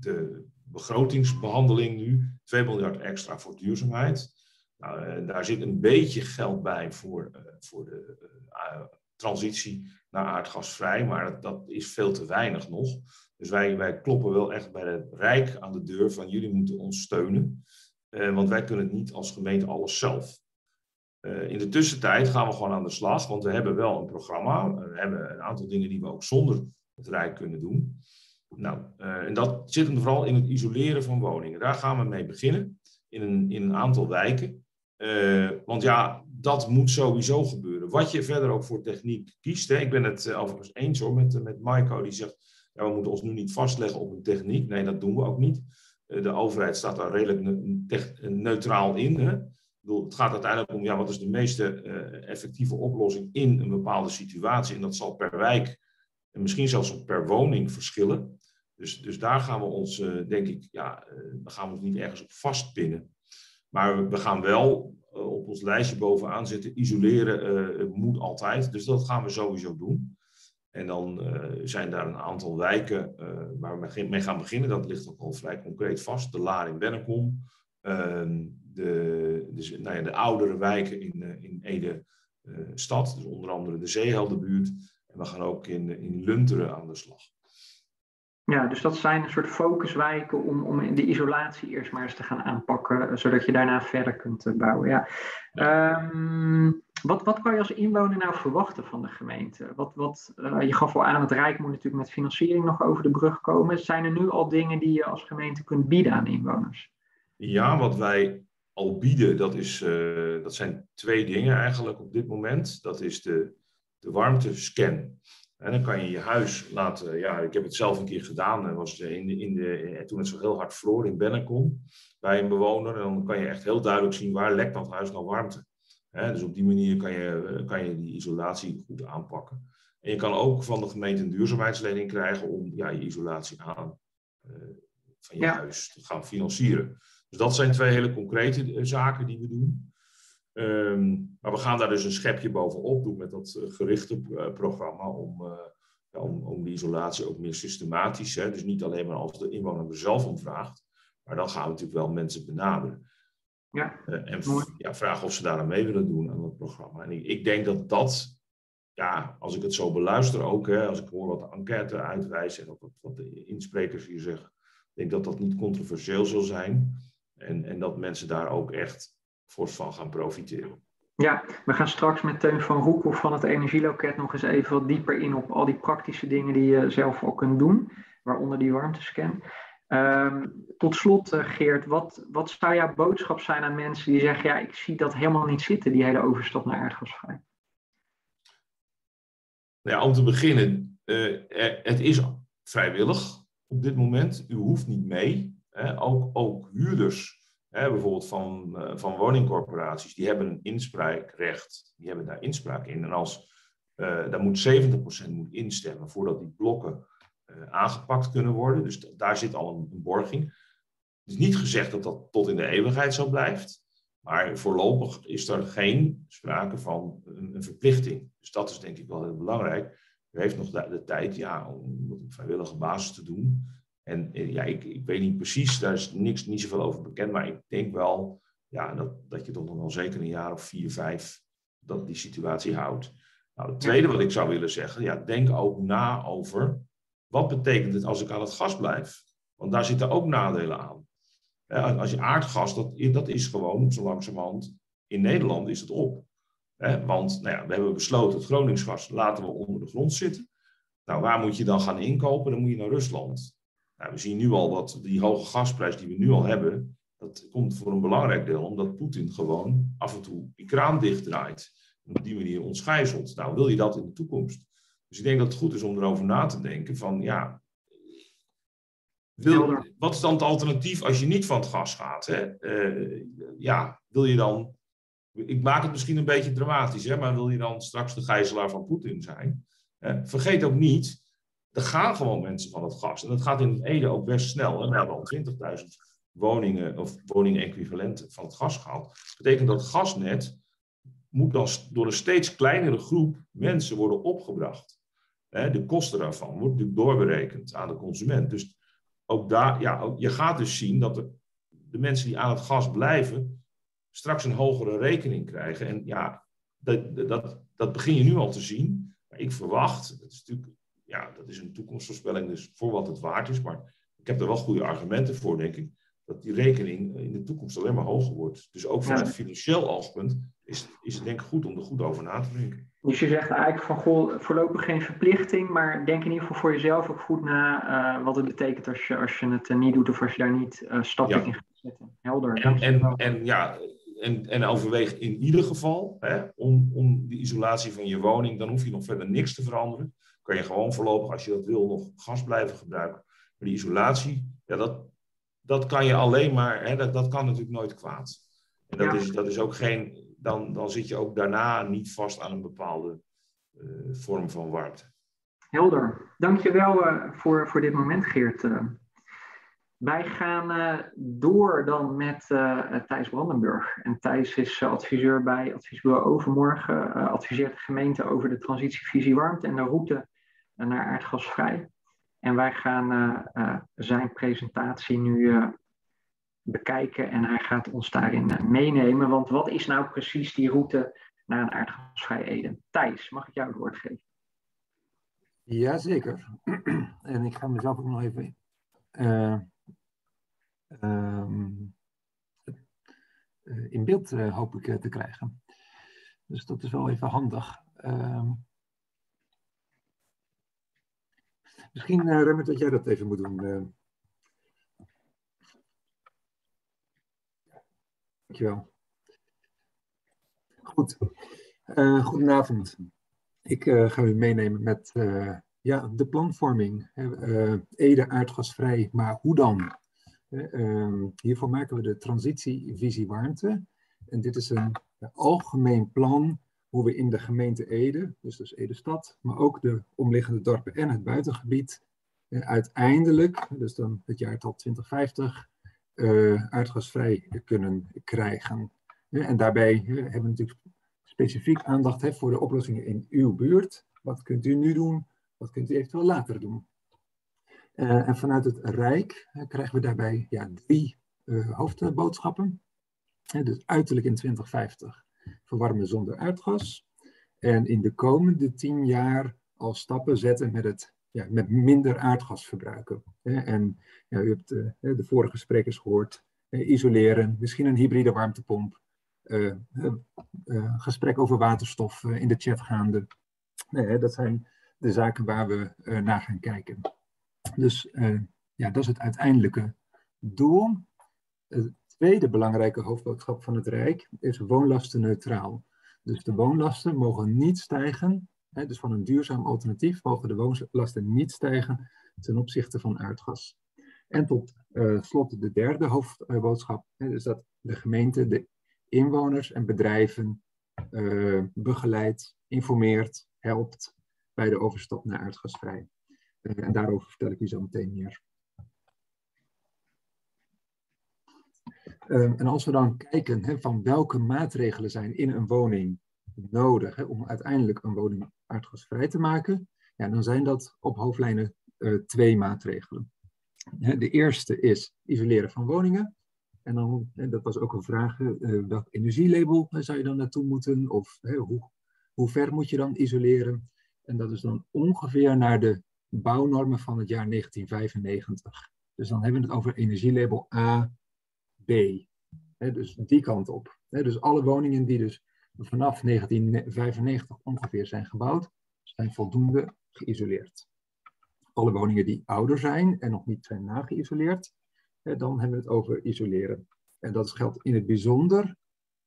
de begrotingsbehandeling nu 2 miljard extra voor duurzaamheid. Nou, eh, daar zit een beetje geld bij voor, voor de transitie naar aardgasvrij, maar dat, dat, is veel te weinig nog. Dus wij, wij kloppen wel echt bij het Rijk aan de deur van jullie moeten ons steunen, want wij kunnen het niet als gemeente alles zelf. In de tussentijd gaan we gewoon aan de slag, want we hebben wel een programma, we hebben een aantal dingen die we ook zonder het Rijk kunnen doen. Nou, en dat zit hem vooral in het isoleren van woningen. Daar gaan we mee beginnen in een, in een aantal wijken. Want ja, dat moet sowieso gebeuren. Wat je verder ook voor techniek kiest. Hè, ik ben het overigens eens hoor met, met Maiko, die zegt: ja, we moeten ons nu niet vastleggen op een techniek. Nee, dat doen we ook niet. De overheid staat daar redelijk ne neutraal in. Hè. Het gaat uiteindelijk om ja, wat is de meeste effectieve oplossing in een bepaalde situatie. En dat zal per wijk en misschien zelfs per woning verschillen. Dus, dus daar gaan we ons, denk ik, ja, gaan we ons niet ergens op vastpinnen. Maar we gaan wel uh, op ons lijstje bovenaan zitten. Isoleren uh, moet altijd. Dus dat gaan we sowieso doen. En dan uh, zijn daar een aantal wijken waar we mee gaan beginnen. Dat ligt ook al vrij concreet vast. De Laar in Bennekom. Ehm, de, de, nou ja, de oudere wijken in, in Ede stad. Dus onder andere de Zeeheldenbuurt. En we gaan ook in, in Lunteren aan de slag. Ja, dus dat zijn een soort focuswijken om, om de isolatie eerst maar eens te gaan aanpakken, zodat je daarna verder kunt eh, bouwen. Ja. Um, wat, wat kan je als inwoner nou verwachten van de gemeente? Wat, wat, uh, je gaf al aan, het Rijk moet natuurlijk met financiering nog over de brug komen. Zijn er nu al dingen die je als gemeente kunt bieden aan inwoners? Ja, wat wij al bieden, dat, is, uh, dat zijn twee dingen eigenlijk op dit moment. Dat is de, de warmtescan. En dan kan je je huis laten. Ja, ik heb het zelf een keer gedaan. Was in de, in de, toen het zo heel hard vroor in Bennekom bij een bewoner. En dan kan je echt heel duidelijk zien waar lekt dat huis nou warmte. dus op die manier kan je, kan je die isolatie goed aanpakken. En je kan ook van de gemeente een duurzaamheidslening krijgen om ja, je isolatie aan uh, van je huis te gaan financieren. Dus dat zijn twee hele concrete eh, zaken die we doen. Um, maar we gaan daar dus een schepje bovenop doen met dat uh, gerichte uh, programma om, uh, ja, om, om die isolatie ook meer systematisch, hè, dus niet alleen maar als de inwoner er zelf om vraagt, maar dan gaan we natuurlijk wel mensen benaderen. Ja, en ja, vragen of ze daar aan mee willen doen aan het programma. En ik, ik, denk dat dat, ja, als ik het zo beluister ook, hè, als ik hoor wat de enquête uitwijst en wat, wat de insprekers hier zeggen, ik denk dat dat niet controversieel zal zijn. En, en dat mensen daar ook echt fors van gaan profiteren. Ja, we gaan straks met Teun van Roekel van het Energieloket nog eens even wat dieper in op al die praktische dingen die je zelf ook kunt doen, waaronder die warmtescan. Um, tot slot, uh, Geert, wat, wat zou jouw boodschap zijn aan mensen die zeggen: Ja, ik zie dat helemaal niet zitten, die hele overstap naar aardgasvrij? Nou ja, om te beginnen, uh, het is vrijwillig op dit moment. U hoeft niet mee. Ook, ook huurders bijvoorbeeld van, uh, van woningcorporaties, die hebben een inspraakrecht, die hebben daar inspraak in. En als uh, daar moet 70% moet instemmen voordat die blokken uh, aangepakt kunnen worden. Dus daar zit al een, een, borging. Het is niet gezegd dat dat tot in de eeuwigheid zo blijft. Maar voorlopig is er geen sprake van een, een verplichting. Dus dat is denk ik wel heel belangrijk. U heeft nog de, de tijd ja, om dat op vrijwillige basis te doen. En eh, ja, ik, ik weet niet precies, daar is niks, niet zoveel over bekend, maar ik denk wel ja, dat, dat je toch nog wel zeker een jaar of vier, vijf dat die situatie houdt. Nou, het tweede wat ik zou willen zeggen, ja, denk ook na over wat betekent het als ik aan het gas blijf? Want daar zitten ook nadelen aan. Als je aardgas, dat, dat is gewoon zo langzamerhand, in Nederland is het op. Want nou ja, we hebben besloten, het Groningsgas laten we onder de grond zitten. Nou, waar moet je dan gaan inkopen? Dan moet je naar Rusland. Nou, we zien nu al dat die hoge gasprijs die we nu al hebben, dat komt voor een belangrijk deel omdat Poetin gewoon af en toe die kraan dichtdraait. En op die manier ons gijzelt. Nou, wil je dat in de toekomst? Dus ik denk dat het goed is om erover na te denken van, ja, wil, wat is dan het alternatief als je niet van het gas gaat? Hè? Uh, ja, wil je dan, ik maak het misschien een beetje dramatisch, hè, maar wil je dan straks de gijzelaar van Poetin zijn? Uh, vergeet ook niet er gaan gewoon mensen van het gas. En dat gaat in Ede ook best snel. Hè? We hebben al 20.000 woningen of woningen-equivalenten van het gas gehaald. Dat betekent dat het gasnet moet dan door een steeds kleinere groep mensen worden opgebracht. De kosten daarvan worden natuurlijk doorberekend aan de consument. Dus ook daar, ja, je gaat dus zien dat de, de mensen die aan het gas blijven straks een hogere rekening krijgen. En ja, dat, dat, dat begin je nu al te zien. Maar ik verwacht, dat is natuurlijk ja, dat is een toekomstvoorspelling, dus voor wat het waard is. Maar ik heb er wel goede argumenten voor, denk ik, dat die rekening in de toekomst alleen maar hoger wordt. Dus ook vanuit financieel oogpunt is, is het denk ik goed om er goed over na te denken. Dus je zegt eigenlijk van goh, voorlopig geen verplichting, maar denk in ieder geval voor jezelf ook goed na uh, wat het betekent als je, als je het uh, niet doet of als je daar niet uh, stappen ja. in gaat zetten. Helder. En, en, en, ja, en, en overweeg in ieder geval hè, om, om de isolatie van je woning, dan hoef je nog verder niks te veranderen kan je gewoon voorlopig, als je dat wil, nog gas blijven gebruiken. Maar die isolatie, ja, dat, dat kan je alleen maar, hè, dat, dat kan natuurlijk nooit kwaad. En dat, is, dat is ook geen, dan, dan zit je ook daarna niet vast aan een bepaalde uh, vorm van warmte. Helder. Dankjewel uh, voor, voor dit moment, Geert. Uh, wij gaan door dan met Thijs Brandenburg. En Thijs is adviseur bij Adviesbureau Overmorgen. adviseert de gemeente over de transitievisie warmte en de route naar aardgasvrij. En wij gaan uh, uh, zijn presentatie nu uh, bekijken en hij gaat ons daarin meenemen. Want wat is nou precies die route naar een aardgasvrij Eden? Thijs, mag ik jou het woord geven? Jazeker. en ik ga mezelf ook nog even um, in beeld hoop ik te krijgen. Dus dat is wel even handig. Uh, Misschien, uh, Remmert, dat jij dat even moet doen. Uh. Dankjewel. Goed. Uh, goedenavond. Ik ga u meenemen met ja, de planvorming. Ede aardgasvrij, maar hoe dan? Ehm, hiervoor maken we de transitievisie warmte. En dit is een algemeen plan hoe we in de gemeente Ede, dus dus Ede-stad, maar ook de omliggende dorpen en het buitengebied, en uiteindelijk, dus dan het jaartal 2050, uh, aardgasvrij kunnen krijgen. En daarbij hebben we natuurlijk specifiek aandacht hè, voor de oplossingen in uw buurt. Wat kunt u nu doen? Wat kunt u eventueel later doen? En vanuit het Rijk krijgen we daarbij ja, drie hoofdboodschappen. dus uiterlijk in 2050 verwarmen zonder aardgas. En in de komende tien jaar al stappen zetten met, het, ja, met minder aardgas verbruiken. En ja, u hebt de, de vorige sprekers gehoord. isoleren, misschien een hybride warmtepomp, gesprek over waterstof in de chat gaande. Dat zijn de zaken waar we naar gaan kijken. Dus ja, dat is het uiteindelijke doel. Tweede belangrijke hoofdboodschap van het Rijk is woonlastenneutraal. Dus de woonlasten mogen niet stijgen. Hè, dus van een duurzaam alternatief mogen de woonlasten niet stijgen ten opzichte van aardgas. En tot uh, slot de derde hoofdboodschap, hè, dus dat de gemeente de inwoners en bedrijven uh, begeleidt, informeert, helpt bij de overstap naar aardgasvrij. Uh, en daarover vertel ik u zo meteen meer. Um, en als we dan kijken van welke maatregelen zijn in een woning nodig hè, om uiteindelijk een woning aardgasvrij te maken, ja, dan zijn dat op hoofdlijnen uh, twee maatregelen. De eerste is isoleren van woningen. En dan, dat was ook een vraag, uh, welk energielabel zou je dan naartoe moeten? Of hoe, hoe ver moet je dan isoleren? En dat is dan ongeveer naar de bouwnormen van het jaar 1995. Dus dan hebben we het over energielabel A, B. dus die kant op. dus alle woningen die dus vanaf 1995 ongeveer zijn gebouwd, zijn voldoende geïsoleerd. Alle woningen die ouder zijn en nog niet zijn nageïsoleerd, dan hebben we het over isoleren. En dat geldt in het bijzonder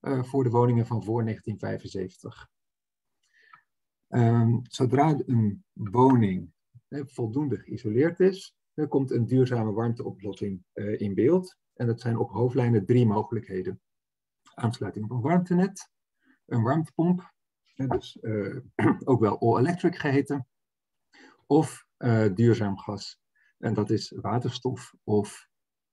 uh, voor de woningen van voor 1975. Um, ehm, zodra een woning voldoende geïsoleerd is, komt een duurzame warmteoplossing uh, in beeld. En dat zijn op hoofdlijnen drie mogelijkheden. Aansluiting op een warmtenet, een warmtepomp, dus uh, ook wel all-electric geheten, of uh, duurzaam gas. En dat is waterstof of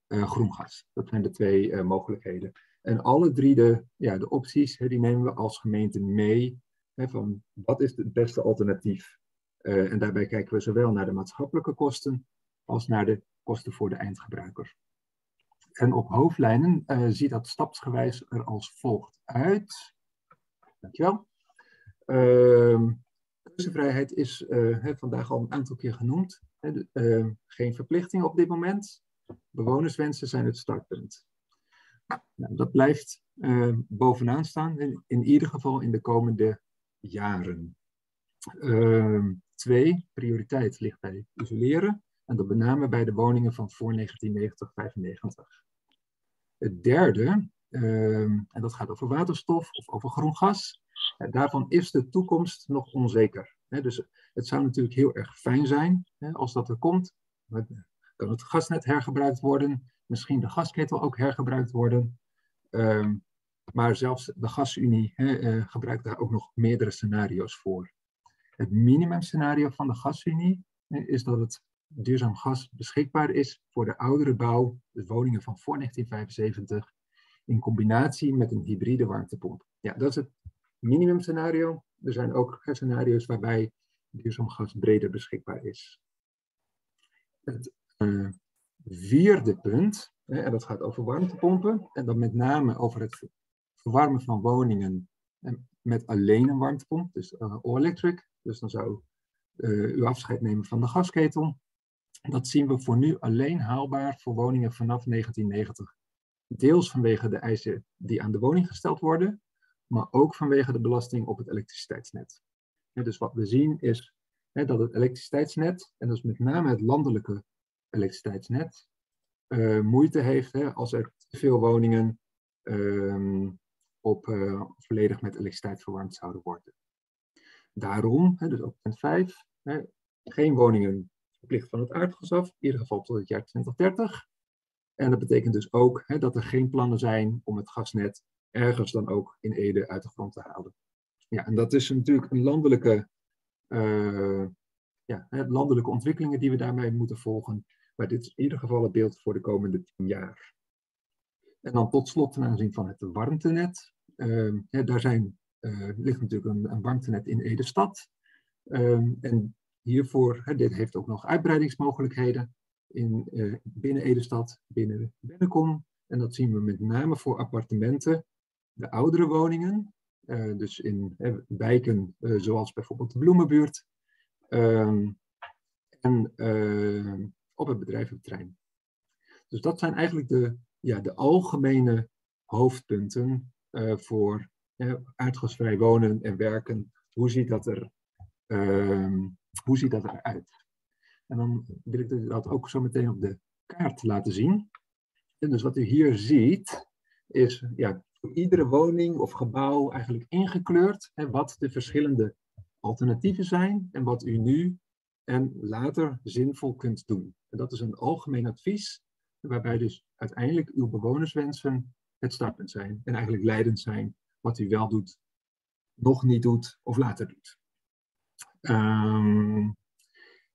uh, groen gas. Dat zijn de twee mogelijkheden. En alle drie de, ja, de opties, hè, die nemen we als gemeente mee. Hè, van wat is het beste alternatief? en daarbij kijken we zowel naar de maatschappelijke kosten als naar de kosten voor de eindgebruiker. En op hoofdlijnen ziet dat stapsgewijs er als volgt uit. Dankjewel. Uh, keuzevrijheid is uh, vandaag al een aantal keer genoemd. Uh, geen verplichting op dit moment. Bewonerswensen zijn het startpunt. Nou, dat blijft uh, bovenaan staan, in, ieder geval in de komende jaren. Ehm, twee, prioriteit ligt bij isoleren. En dat met name bij de woningen van voor 1990-95. Het derde Ehm, en dat gaat over waterstof of over groen gas. daarvan is de toekomst nog onzeker. dus het zou natuurlijk heel erg fijn zijn als dat er komt. Kan het gasnet hergebruikt worden? Misschien de gasketel ook hergebruikt worden? Ehm, maar zelfs de gasunie uh, gebruikt daar ook nog meerdere scenario's voor. Het minimumscenario van de gasunie is dat het duurzaam gas beschikbaar is voor de oudere bouw, de woningen van voor 1975 in combinatie met een hybride warmtepomp. Ja, dat is het minimumscenario. Er zijn ook scenario's waarbij duurzaam gas breder beschikbaar is. Het uh, vierde punt, hè, en dat gaat over warmtepompen, en dan met name over het verwarmen van woningen met alleen een warmtepomp, dus uh, all-electric. Dus dan zou uh, u afscheid nemen van de gasketel. Dat zien we voor nu alleen haalbaar voor woningen vanaf 1990 Deels vanwege de eisen die aan de woning gesteld worden, maar ook vanwege de belasting op het elektriciteitsnet. dus wat we zien is dat het elektriciteitsnet, en dat is met name het landelijke elektriciteitsnet, uh, moeite heeft als er te veel woningen ehm, op, uh, volledig met elektriciteit verwarmd zouden worden. Daarom, dus op punt 5, geen woningen verplicht van het aardgas af, in ieder geval tot het jaar 2030. En dat betekent dus ook hè, dat er geen plannen zijn om het gasnet ergens dan ook in Ede uit de grond te halen. Ja, en dat is natuurlijk een landelijke, uh, ja, landelijke ontwikkelingen die we daarmee moeten volgen. Maar dit is in ieder geval het beeld voor de komende tien jaar. En dan tot slot ten aanzien van het warmtenet. Uh, daar zijn, uh, ligt natuurlijk een, een, warmtenet in Ede-stad. Ehm, en hiervoor, hè, dit heeft ook nog uitbreidingsmogelijkheden in, uh, binnen Edestad, binnen Bennekom. En dat zien we met name voor appartementen, de oudere woningen, uh, dus in wijken uh, zoals bijvoorbeeld de Bloemenbuurt. Ehm, en op het bedrijventerrein. Dus dat zijn eigenlijk de ja, de algemene hoofdpunten voor aardgasvrij wonen en werken. Hoe ziet dat er, ehm, hoe ziet dat eruit? En dan wil ik dat ook zo meteen op de kaart laten zien. En dus wat u hier ziet, is ja, voor iedere woning of gebouw eigenlijk ingekleurd hè, wat de verschillende alternatieven zijn en wat u nu en later zinvol kunt doen. En dat is een algemeen advies, waarbij dus uiteindelijk uw bewonerswensen het startpunt zijn en eigenlijk leidend zijn wat u wel doet, nog niet doet of later doet. Um,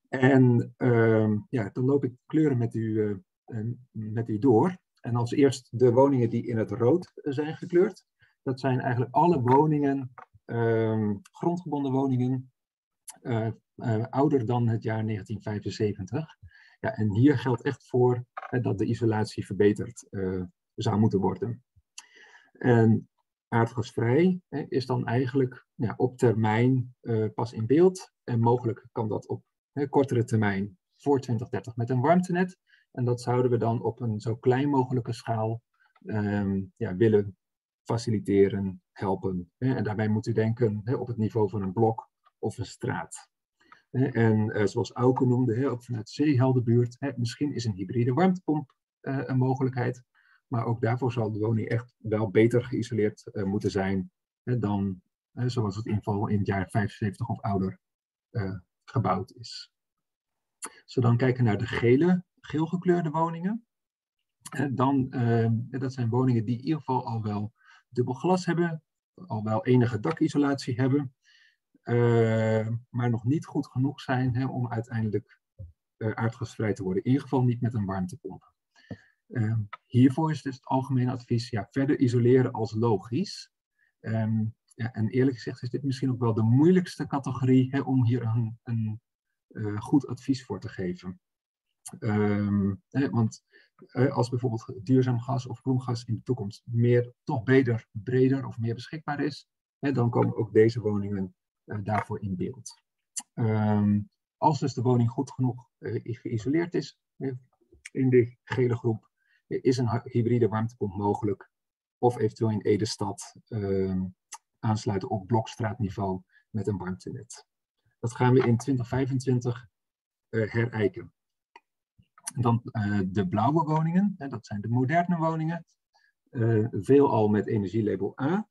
en uh, ja, dan loop ik kleuren met u, uh, met u door. En als eerst de woningen die in het rood zijn gekleurd. Dat zijn eigenlijk alle woningen, uh, grondgebonden woningen, uh, ouder dan het jaar 1975. Ja, en hier geldt echt voor dat de isolatie verbeterd zou moeten worden. En aardgasvrij hè, is dan eigenlijk op termijn pas in beeld. En mogelijk kan dat op kortere termijn voor 2030 met een warmtenet. En dat zouden we dan op een zo klein mogelijke schaal um, ja, willen faciliteren, helpen. Hè. En daarbij moet u denken hè, op het niveau van een blok of een straat. En uh, zoals Auke noemde, hè, ook vanuit Zeeheldenbuurt, hè, misschien is een hybride warmtepomp uh, een mogelijkheid. Maar ook daarvoor zal de woning echt wel beter geïsoleerd uh, moeten zijn dan zoals het inval in het jaar 75 of ouder gebouwd is. Als we dan kijken naar de gele, geel gekleurde woningen, dan, uh, dat zijn woningen die in ieder geval al wel dubbel glas hebben, al wel enige dakisolatie hebben, maar nog niet goed genoeg zijn hè, om uiteindelijk aardgasvrij te worden. In ieder geval niet met een warmtepomp. Ehm, hiervoor is dus het algemene advies ja, verder isoleren als logisch. Um, ja, en eerlijk gezegd is dit misschien ook wel de moeilijkste categorie om hier een, een uh, goed advies voor te geven. Hè, want uh, als bijvoorbeeld duurzaam gas of groen gas in de toekomst meer, toch beter, breder of meer beschikbaar is, dan komen ook deze woningen uh, daarvoor in beeld. Als dus de woning goed genoeg geïsoleerd is in de gele groep, is een hybride warmtepomp mogelijk. Of eventueel in Ede-stad um, aansluiten op blokstraatniveau met een warmtenet. Dat gaan we in 2025 uh, herijken. Dan uh, de blauwe woningen, hè, dat zijn de moderne woningen, uh, veelal met energielabel A.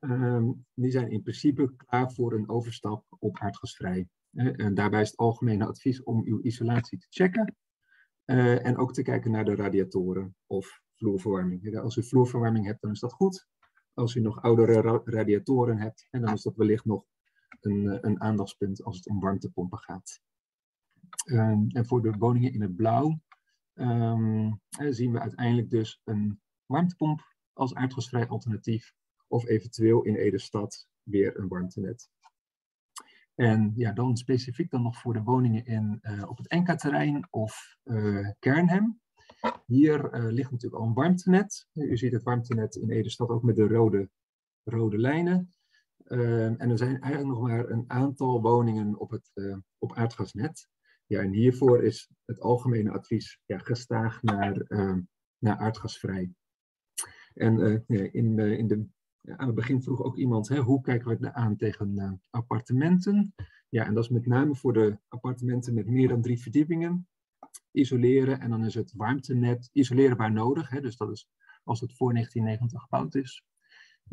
Um, die zijn in principe klaar voor een overstap op aardgasvrij. en daarbij is het algemene advies om uw isolatie te checken. En ook te kijken naar de radiatoren of vloerverwarming. Als u vloerverwarming hebt, dan is dat goed als u nog oudere radiatoren hebt, dan is dat wellicht nog een, eh, een aandachtspunt als het om warmtepompen gaat. Um, en voor de woningen in het blauw um, zien we uiteindelijk dus een warmtepomp als aardgasvrij alternatief of eventueel in Ede-stad weer een warmtenet. En ja, dan specifiek dan nog voor de woningen in, uh, op het Enka-terrein of uh, Kernhem. Hier uh, ligt natuurlijk al een warmtenet. U ziet het warmtenet in Ede-stad ook met de rode, rode lijnen. Uh, en er zijn eigenlijk nog maar een aantal woningen op het op aardgasnet. Ja, en hiervoor is het algemene advies ja, gestaag naar, ehm, naar aardgasvrij. En eh, in, in de, aan het begin vroeg ook iemand, hè, hoe kijken we aan tegen appartementen? Ja, en dat is met name voor de appartementen met meer dan drie verdiepingen isoleren. En dan is het warmtenet isoleerbaar nodig. Hè, dus dat is als het voor 1990 gebouwd is.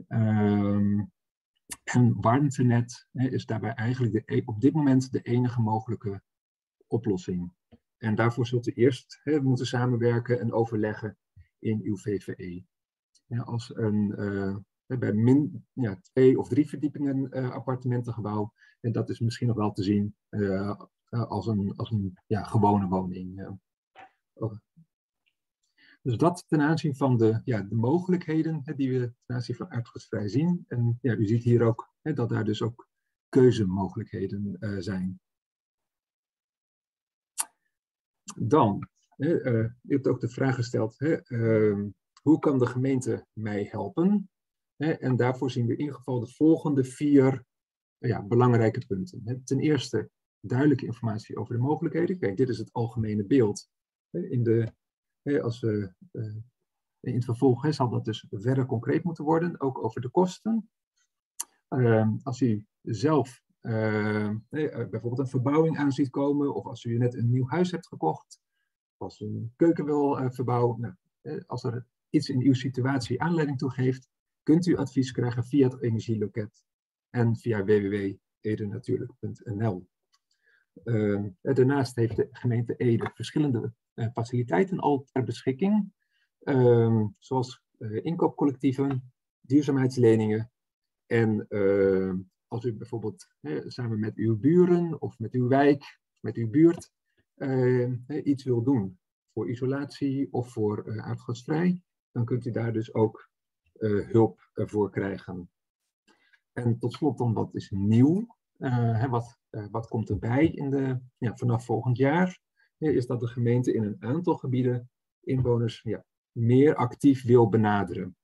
Um, en warmtenet hè, is daarbij eigenlijk de, e-, op dit moment de enige mogelijke oplossing. En daarvoor zult u eerst hè, moeten samenwerken en overleggen in uw VVE. Als een, uh, bij min ja, twee of drie verdiepingen uh, appartementengebouw, en dat is misschien nog wel te zien uh, als een, als een ja, gewone woning. Dus dat ten aanzien van de, ja, de mogelijkheden die we ten aanzien van aardgasvrij zien. En ja, u ziet hier ook dat daar dus ook keuzemogelijkheden zijn. Dan, hè, uh, u hebt ook de vraag gesteld, uh, hoe kan de gemeente mij helpen? En daarvoor zien we in ieder geval de volgende vier ja, belangrijke punten. Ten eerste duidelijke informatie over de mogelijkheden. Kijk, dit is het algemene beeld. In de, als we in het vervolg zal dat dus verder concreet moeten worden, ook over de kosten. Ehm, als u zelf ehm, bijvoorbeeld een verbouwing aan ziet komen, of als u net een nieuw huis hebt gekocht, als u een keuken wil verbouwen, nou, als er iets in uw situatie aanleiding toe geeft, kunt u advies krijgen via het energieloket en via www.edenatuurlijk.nl. Uh, daarnaast heeft de gemeente Ede verschillende uh, faciliteiten al ter beschikking, uh, zoals uh, inkoopcollectieven, duurzaamheidsleningen en ehm, als u bijvoorbeeld samen met uw buren of met uw wijk, met uw buurt iets wil doen voor isolatie of voor aardgasvrij, dan kunt u daar dus ook hulp voor krijgen. En tot slot dan, wat is nieuw? Uh, hè, wat, uh, wat komt erbij in de, ja, vanaf volgend jaar? is dat de gemeente in een aantal gebieden inwoners ja, meer actief wil benaderen.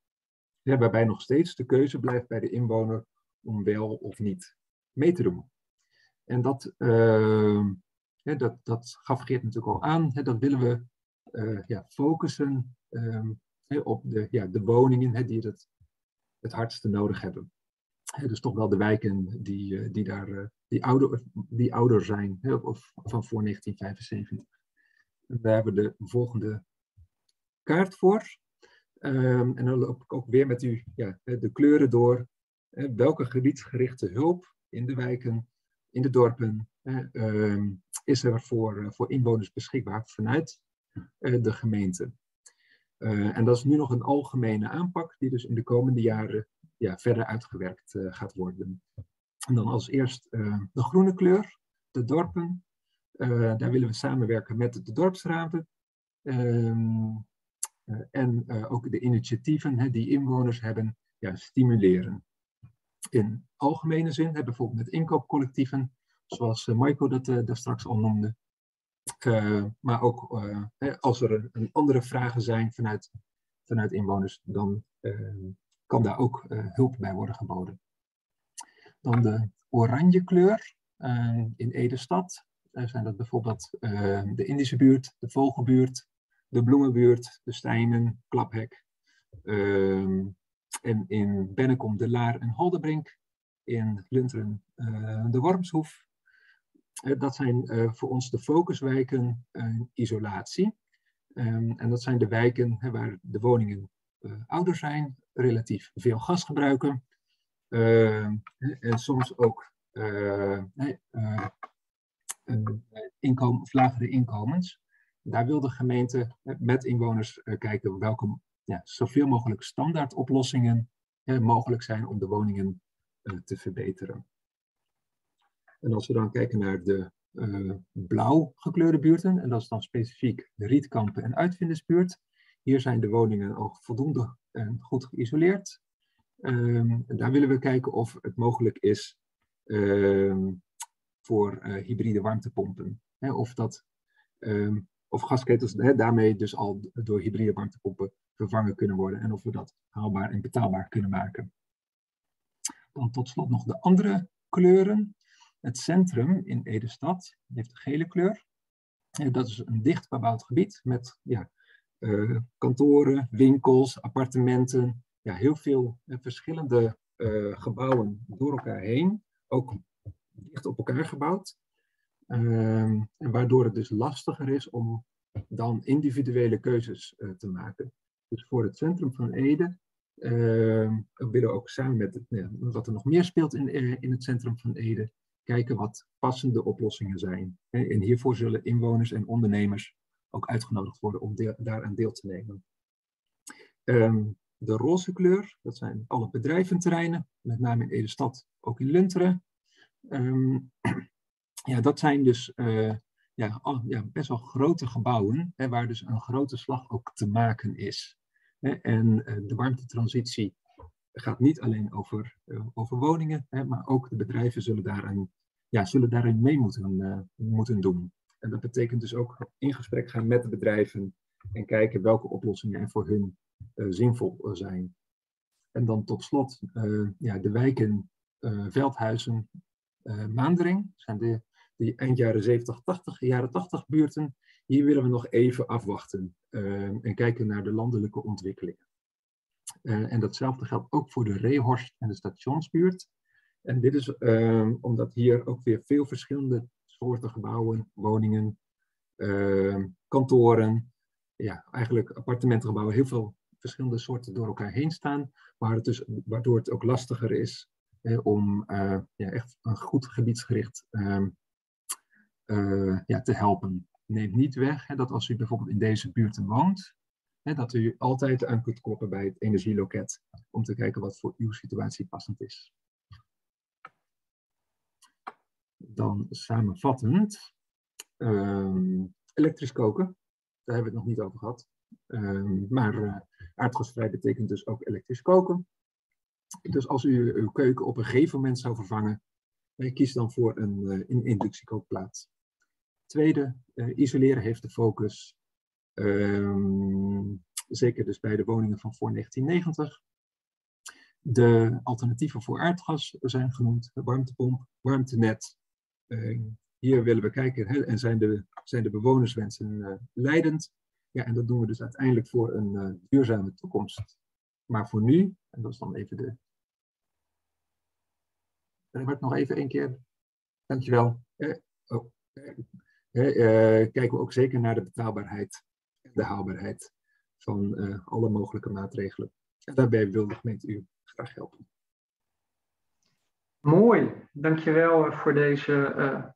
Waarbij nog steeds de keuze blijft bij de inwoner om wel of niet mee te doen. En dat, uh, dat, dat gaf Geert natuurlijk al aan. dat willen we ja, focussen ehm, op de, ja, de woningen die het het hardste nodig hebben dus toch wel de wijken die, eh, die, daar, eh, die, ouder, die ouder zijn, of van voor 1975. En daar hebben de volgende kaart voor. Ehm, en dan loop ik ook weer met u ja, de kleuren door. welke gebiedsgerichte hulp in de wijken, in de dorpen, ehm, is er voor, eh, voor inwoners beschikbaar vanuit de gemeente. En dat is nu nog een algemene aanpak, die dus in de komende jaren ja, verder uitgewerkt eh, gaat worden. En dan als eerst eh, de groene kleur, de dorpen. Eh, daar willen we samenwerken met de dorpsraden. Ehm, en ook de initiatieven hè, die inwoners hebben, ja, stimuleren. In algemene zin, hè, bijvoorbeeld met inkoopcollectieven, zoals Michael dat daar straks al noemde. Maar ook als er een, andere vragen zijn vanuit, vanuit inwoners, dan ehm, kan daar ook hulp bij worden geboden. Dan de oranje kleur in Ede-stad. Zijn dat bijvoorbeeld de Indische buurt, de Vogelbuurt, de Bloemenbuurt, de Stijnen, Klaphek. En in Bennekom de Laar en Holdebrink. In Lunteren de Wormshoef. Dat zijn voor ons de focuswijken isolatie. Um, en dat zijn de wijken waar de woningen ouder zijn, relatief veel gas gebruiken. Uh, en soms ook lagere inkomens. Daar wil de gemeente met inwoners kijken welke ja, zoveel mogelijk standaardoplossingen mogelijk zijn om de woningen te verbeteren. En als we dan kijken naar de blauw gekleurde buurten, en dat is dan specifiek de Rietkampen en Uitvindersbuurt, hier zijn de woningen al voldoende en goed geïsoleerd. Ehm, daar willen we kijken of het mogelijk is ehm, voor uh, hybride warmtepompen. Hè, of, dat, ehm, of gasketels daarmee dus al door hybride warmtepompen vervangen kunnen worden. En of we dat haalbaar en betaalbaar kunnen maken. Dan tot slot nog de andere kleuren. Het centrum in Ede-stad heeft de gele kleur. Dat is een dicht bebouwd gebied met ja, uh, kantoren, winkels, appartementen. Ja, heel veel uh, verschillende uh, gebouwen door elkaar heen. Ook dicht op elkaar gebouwd. Ehm, waardoor het dus lastiger is om dan individuele keuzes te maken. Dus voor het centrum van Ede ehm, we willen ook samen met wat er nog meer speelt in, in het centrum van Ede, kijken wat passende oplossingen zijn. En hiervoor zullen inwoners en ondernemers ook uitgenodigd worden om deel, daaraan deel te nemen. Ehm, de roze kleur, dat zijn alle bedrijventerreinen, met name in Ede-stad, ook in Lunteren. Ehm, ja, dat zijn dus uh, ja, ja, best wel grote gebouwen, hè, waar dus een grote slag ook te maken is. En uh, de warmtetransitie gaat niet alleen over, uh, over woningen, hè, maar ook de bedrijven zullen daarin, ja, zullen daarin mee moeten, moeten doen. En dat betekent dus ook in gesprek gaan met de bedrijven en kijken welke oplossingen er voor hun uh, zinvol zijn. En dan tot slot ja, de wijken Veldhuizen, Maandering zijn de, die eind jaren 70, 80, jaren 80 buurten, hier willen we nog even afwachten en kijken naar de landelijke ontwikkelingen. En datzelfde geldt ook voor de Rehorst en de stationsbuurt. En dit is omdat hier ook weer veel verschillende soorten gebouwen, woningen, kantoren, ja, eigenlijk appartementengebouwen, heel veel verschillende soorten door elkaar heen staan, het dus, waardoor het ook lastiger is om uh, ja, echt een goed gebiedsgericht uh, uh, ja, te helpen. Neemt niet weg hè, dat als u bijvoorbeeld in deze buurten woont, hè, dat u altijd aan kunt kloppen bij het energieloket om te kijken wat voor uw situatie passend is. Dan samenvattend, ehm, elektrisch koken, daar hebben we het nog niet over gehad. Um, maar uh, aardgasvrij betekent dus ook elektrisch koken. Dus als u uw keuken op een gegeven moment zou vervangen, eh, kies dan voor een, uh, een inductiekookplaat. Tweede, isoleren heeft de focus, um, zeker dus bij de woningen van voor 1990. De alternatieven voor aardgas zijn genoemd, warmtepomp, warmtenet. hier willen we kijken, en zijn de, zijn de bewonerswensen leidend? Ja, en dat doen we dus uiteindelijk voor een uh, duurzame toekomst. Maar voor nu, en dat is dan even de. Wordt nog even één keer. Dankjewel. Eh, oh. eh, eh, kijken we ook zeker naar de betaalbaarheid de haalbaarheid van uh, alle mogelijke maatregelen. En daarbij wil de gemeente u graag helpen. Mooi, dankjewel voor deze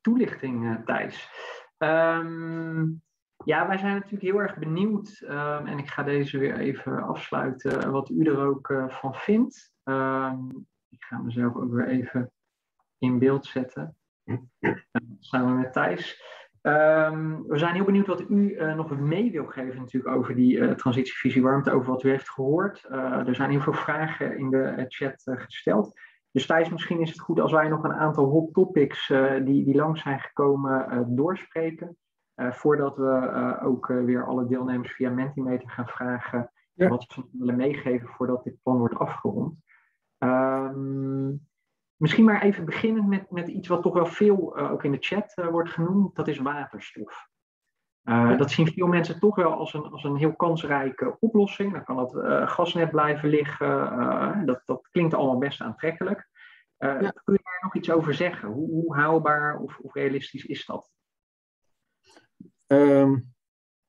toelichting, Thijs. Um, ja, wij zijn natuurlijk heel erg benieuwd. Um, en ik ga deze weer even afsluiten. Wat u er ook uh, van vindt. Um, ik ga mezelf ook weer even in beeld zetten. samen met Thijs. Um, we zijn heel benieuwd wat u uh, nog mee wil geven natuurlijk over die uh, transitievisie warmte, over wat u heeft gehoord. er zijn heel veel vragen in de chat gesteld. Dus Thijs, misschien is het goed als wij nog een aantal hot topics die, die langs zijn gekomen doorspreken. Voordat we ook weer alle deelnemers via Mentimeter gaan vragen ja. wat ze willen meegeven voordat dit plan wordt afgerond. Um, misschien maar even beginnen met, met iets wat toch wel veel ook in de chat wordt genoemd, dat is waterstof. Ja. Dat zien veel mensen toch wel als een, als een heel kansrijke oplossing. Dan kan het gasnet blijven liggen. dat, dat klinkt allemaal best aantrekkelijk. Ja. Kun je daar nog iets over zeggen? Hoe, hoe haalbaar of, of realistisch is dat? Um,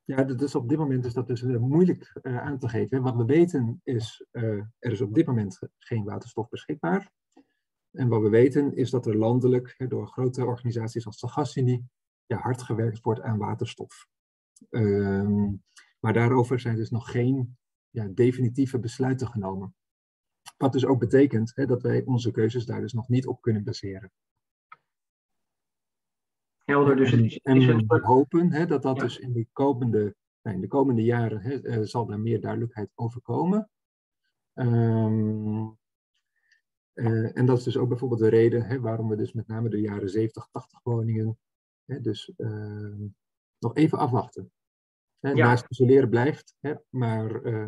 ja, dat is op dit moment is dat dus moeilijk aan te geven. Wat we weten is, er is op dit moment geen waterstof beschikbaar. En wat we weten is dat er landelijk door grote organisaties als de Gasunie ja, hard gewerkt wordt aan waterstof. Um, maar daarover zijn dus nog geen ja, definitieve besluiten genomen. Wat dus ook betekent hè, dat wij onze keuzes daar dus nog niet op kunnen baseren helder. Dus het is, en, en we hopen hè, dat dat ja. dus in de komende, nou, in de komende jaren hè, uh, zal daar meer duidelijkheid over komen. Um, uh, en dat is dus ook bijvoorbeeld de reden hè, waarom we dus met name de jaren 70, 80 woningen hè, dus uh, nog even afwachten. Hè, ja. Naast isoleren blijft, hè, maar uh,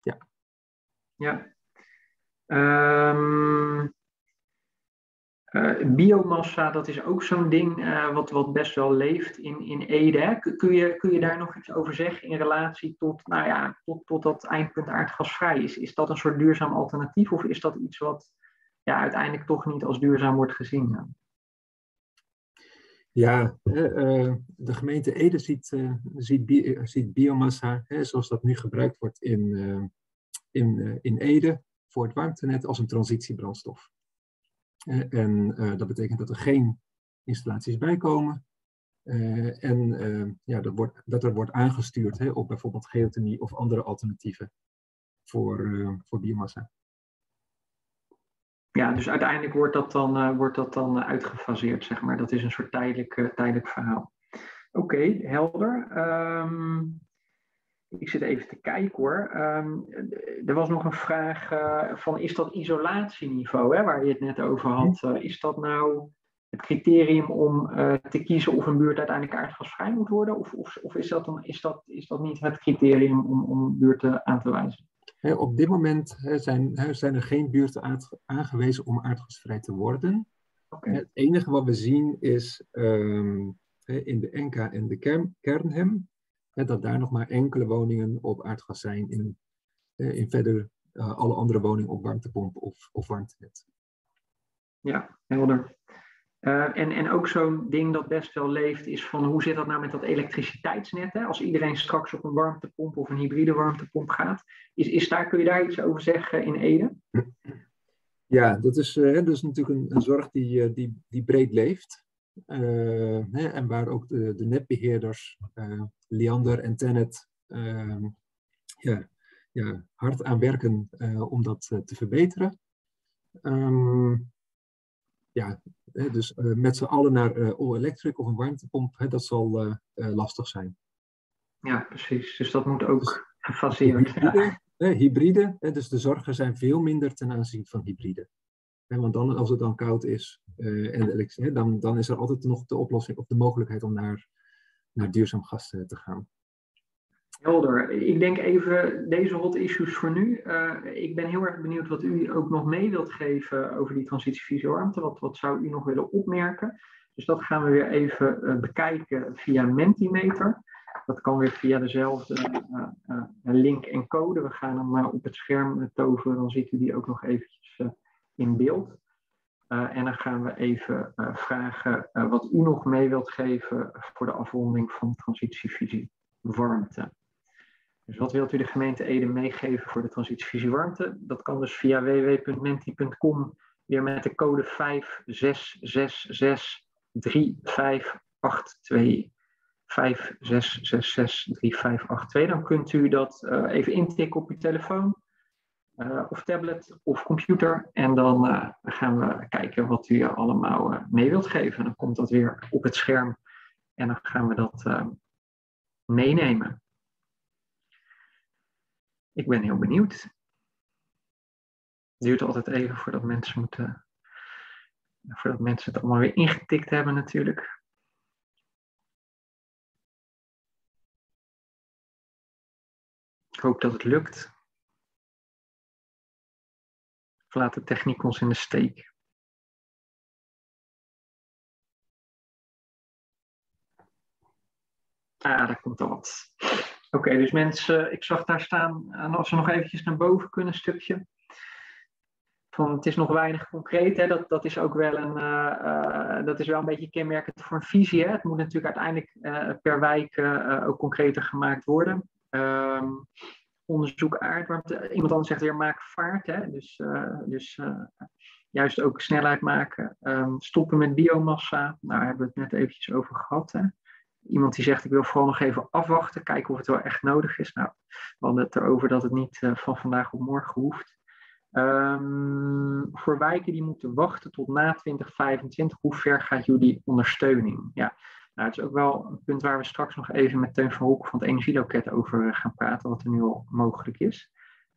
ja. Ja. Um, uh, biomassa, dat is ook zo'n ding uh, wat, wat best wel leeft in, in Ede. Kun je, kun je daar nog iets over zeggen in relatie tot, nou ja, tot, tot dat eindpunt aardgasvrij? Is, is dat een soort duurzaam alternatief of is dat iets wat ja, uiteindelijk toch niet als duurzaam wordt gezien? Ja, uh, de gemeente Ede ziet, ziet, ziet biomassa, hè, zoals dat nu gebruikt wordt in, in, in Ede, voor het warmtenet als een transitiebrandstof. Uh, en uh, dat betekent dat er geen installaties bijkomen. Uh, en ja, dat, wordt, dat er wordt aangestuurd hè, op bijvoorbeeld geothermie of andere alternatieven voor, voor biomassa. Ja, dus uiteindelijk wordt dat dan, wordt dat dan uitgefaseerd, zeg maar. Dat is een soort tijdelijk, tijdelijk verhaal. Oké, helder. Um, ik zit even te kijken hoor. Um, er was nog een vraag uh, van is dat isolatieniveau, hè, waar je het net over had. Uh, is dat nou het criterium om uh, te kiezen of een buurt uiteindelijk aardgasvrij moet worden? Of, of, of, is, dat dan, is, dat, is dat niet het criterium om, om buurten aan te wijzen? He, op dit moment he, zijn, he, zijn er geen buurten aangewezen om aardgasvrij te worden. Het enige wat we zien is ehm, in de NK en de kern, kernhem, dat daar nog maar enkele woningen op aardgas zijn. In, in verder uh, alle andere woningen op warmtepomp of, of warmtenet. Ja, helder. Uh, en, en ook zo'n ding dat best wel leeft is van hoe zit dat nou met dat elektriciteitsnet? Hè? Als iedereen straks op een warmtepomp of een hybride warmtepomp gaat, is, is daar, kun je daar iets over zeggen in Ede? Ja, dat is, uh, dat is natuurlijk een, een zorg die, die, die breed leeft. Uh, hè, en waar ook de, de netbeheerders, Liander en Tenet, ehm, ja, ja, hard aan werken uh, om dat te verbeteren. Um, ja, dus met z'n allen naar all-electric of een warmtepomp, hè, dat zal lastig zijn. Ja, precies. Dus dat moet ook gefaseerd Hybride, ja. hybride dus de zorgen zijn veel minder ten aanzien van hybride. Want dan, als het dan koud is, en dan, dan is er altijd nog de oplossing of de mogelijkheid om naar, naar duurzaam gas te gaan. Helder. Ik denk even deze hot issues voor nu. Uh, ik ben heel erg benieuwd wat u ook nog mee wilt geven over die transitievisie warmte. Wat, wat zou u nog willen opmerken? Dus dat gaan we weer even bekijken via Mentimeter. Dat kan weer via dezelfde link en code. We gaan hem op het scherm toveren, dan ziet u die ook nog eventjes in beeld. en dan gaan we even vragen wat u nog mee wilt geven voor de afronding van transitievisie warmte. Dus wat wilt u de gemeente Ede meegeven voor de transitievisie warmte? Dat kan dus via www.menti.com weer met de code 56663582. 56663582. Dan kunt u dat even intikken op uw telefoon uh, of tablet of computer. En dan uh, gaan we kijken wat u allemaal mee wilt geven. Dan komt dat weer op het scherm en dan gaan we dat meenemen. Ik ben heel benieuwd. Het duurt altijd even voordat mensen moeten. Voordat mensen het allemaal weer ingetikt hebben, natuurlijk. Ik hoop dat het lukt. Laat de techniek ons in de steek. Ah, daar komt al wat. Oké, dus mensen, ik zag daar staan, en als we nog eventjes naar boven kunnen, een stukje. Van, het is nog weinig concreet, hè? Dat, dat is ook wel een, uh, uh, dat is wel een beetje kenmerkend voor een visie. Hè? Het moet natuurlijk uiteindelijk per wijk ook concreter gemaakt worden. Um, onderzoek aardwarmte. Iemand anders zegt weer maak vaart. Hè? Dus, dus juist ook snelheid maken. Um, stoppen met biomassa. Nou, daar hebben we het net eventjes over gehad. Hè? Iemand die zegt, ik wil vooral nog even afwachten, kijken of het wel echt nodig is. Nou, we hadden het erover dat het niet van vandaag op morgen hoeft. Um, voor wijken die moeten wachten tot na 2025, hoe ver gaat jullie ondersteuning? Ja, nou, het is ook wel een punt waar we straks nog even met Teun van Hoek van het Energieloket over gaan praten, wat er nu al mogelijk is.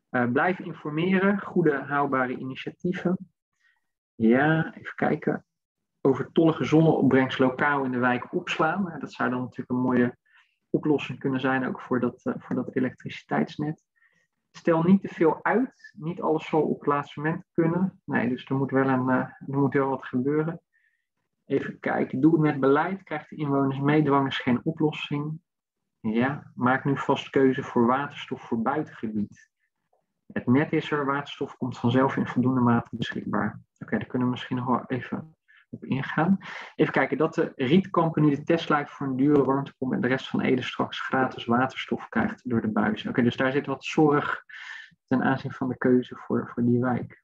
Uh, blijf informeren, goede haalbare initiatieven. Ja, even kijken overtollige zonneopbrengst lokaal in de wijk opslaan. Dat zou dan natuurlijk een mooie oplossing kunnen zijn, ook voor dat, uh, voor dat elektriciteitsnet. Stel niet te veel uit. Niet alles zal op het laatste moment kunnen. Nee, dus er moet wel, een, er moet wel wat gebeuren. Even kijken. Doe het met beleid. Krijgt de inwoners meedwang is geen oplossing. Ja, maak nu vast keuze voor waterstof voor buitengebied. Het net is er, waterstof komt vanzelf in voldoende mate beschikbaar. Oké, daar kunnen we misschien nog wel even op ingaan. Even kijken, dat de Rietkampen nu de test lijkt voor een dure warmtepomp en de rest van Ede straks gratis waterstof krijgt door de buis. Oké, dus daar zit wat zorg ten aanzien van de keuze voor, voor die wijk.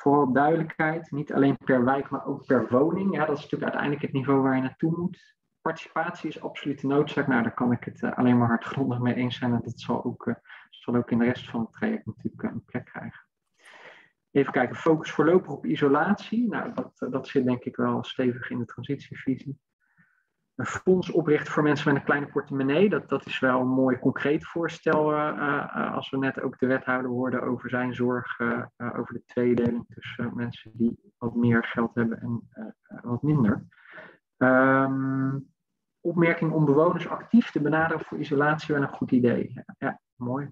Vooral duidelijkheid, niet alleen per wijk, maar ook per woning. Ja, dat is natuurlijk uiteindelijk het niveau waar je naartoe moet. Participatie is absoluut noodzaak. Nou, daar kan ik het uh, alleen maar hardgrondig mee eens zijn. En dat zal ook, uh, zal ook in de rest van het traject natuurlijk uh, een plek krijgen. Even kijken, focus voorlopig op isolatie. Nou, dat, dat zit denk ik wel stevig in de transitievisie. Een fonds oprichten voor mensen met een kleine portemonnee. Dat, dat is wel een mooi concreet voorstel. Uh, uh, als we net ook de wethouder hoorden over zijn zorg. Uh, over de tweedeling tussen mensen die wat meer geld hebben en wat minder. Um, opmerking om bewoners actief te benaderen voor isolatie wel een goed idee. Ja, ja mooi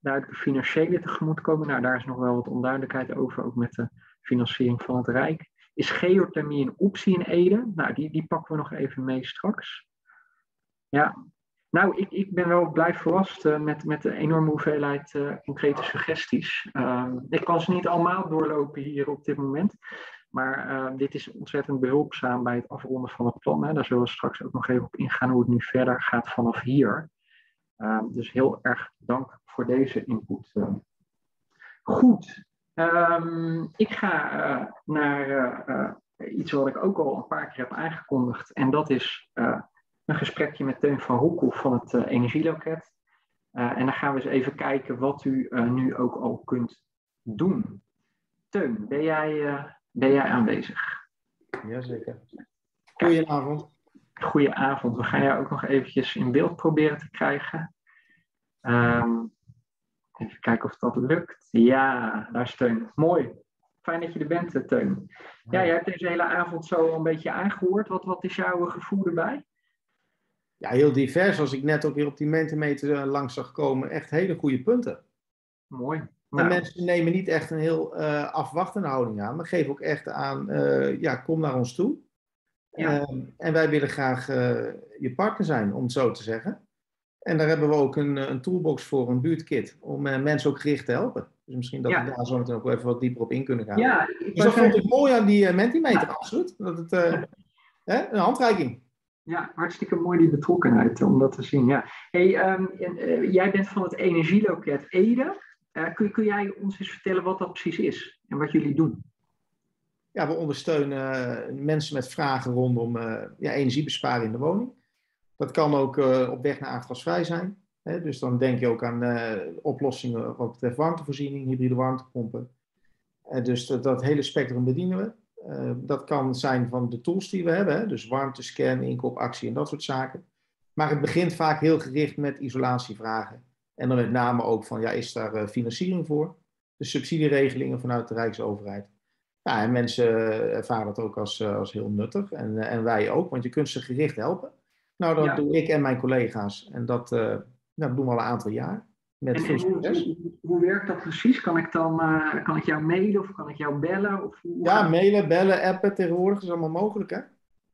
duidelijke financiële tegemoetkomen. Nou, daar is nog wel wat onduidelijkheid over, ook met de financiering van het Rijk. Is geothermie een optie in Ede? Nou, die, die pakken we nog even mee straks. Ja, nou, ik, ik ben wel blij verrast uh, met, met de enorme hoeveelheid uh, concrete suggesties. Uh, ik kan ze niet allemaal doorlopen hier op dit moment. Maar uh, dit is ontzettend behulpzaam bij het afronden van het plan. Hè. Daar zullen we straks ook nog even op ingaan hoe het nu verder gaat vanaf hier. dus heel erg dank voor deze input. Goed, um, ik ga naar iets wat ik ook al een paar keer heb aangekondigd. En dat is een gesprekje met Teun van Hoekhoff van het uh, Energieloket. Uh, en dan gaan we eens even kijken wat u uh, nu ook al kunt doen. Teun, ben jij, ben jij aanwezig? Jazeker. Goedenavond. Goedenavond. We gaan jou ook nog eventjes in beeld proberen te krijgen. Um, even kijken of dat lukt. Ja, daar is Teun. Mooi. Fijn dat je er bent, Teun. Ja, jij hebt deze hele avond zo een beetje aangehoord. Wat, wat is jouw gevoel erbij? ja, heel divers. Als ik net ook weer op die Mentimeter eh, langs zag komen, echt hele goede punten. Mooi. Nou. En mensen nemen niet echt een heel uh, afwachtende houding aan, maar geven ook echt aan, uh, ja, kom naar ons toe. Ja. Uh, en wij willen graag je partner zijn, om het zo te zeggen. En daar hebben we ook een, een toolbox voor, een buurtkit, om mensen ook gericht te helpen. Dus misschien dat ja. we daar zo meteen ook even wat dieper op in kunnen gaan. Ja, dus dat vond ik mooi aan die Mentimeter, absoluut. Dat het, hè, een handreiking. Ja, hartstikke mooi die betrokkenheid om dat te zien. Ja. Hey, um, uh, jij bent van het energieloket Ede. Uh, kun, kun jij ons eens vertellen wat dat precies is en wat jullie doen? Ja, we ondersteunen mensen met vragen rondom uh, ja, energiebesparing in de woning. Dat kan ook op weg naar aardgasvrij zijn. Hè? Dus dan denk je ook aan oplossingen wat betreft warmtevoorziening, hybride warmtepompen. dus dat, hele spectrum bedienen we. Uh, dat kan zijn van de tools die we hebben, hè? dus warmtescan, inkoopactie en dat soort zaken. Maar het begint vaak heel gericht met isolatievragen. En dan met name ook van, ja, is daar uh, financiering voor? De subsidieregelingen vanuit de Rijksoverheid. Ja, en mensen ervaren dat ook als, uh, als heel nuttig. En, en wij ook, want je kunt ze gericht helpen. Nou, dat ja. doe ik en mijn collega's. En dat, nou, dat doen we al een aantal jaar. Met en, hoe, hoe, werkt dat precies? Kan ik dan uh, kan ik jou mailen of kan ik jou bellen? Of hoe ja, mailen, bellen, appen tegenwoordig is allemaal mogelijk. Hè?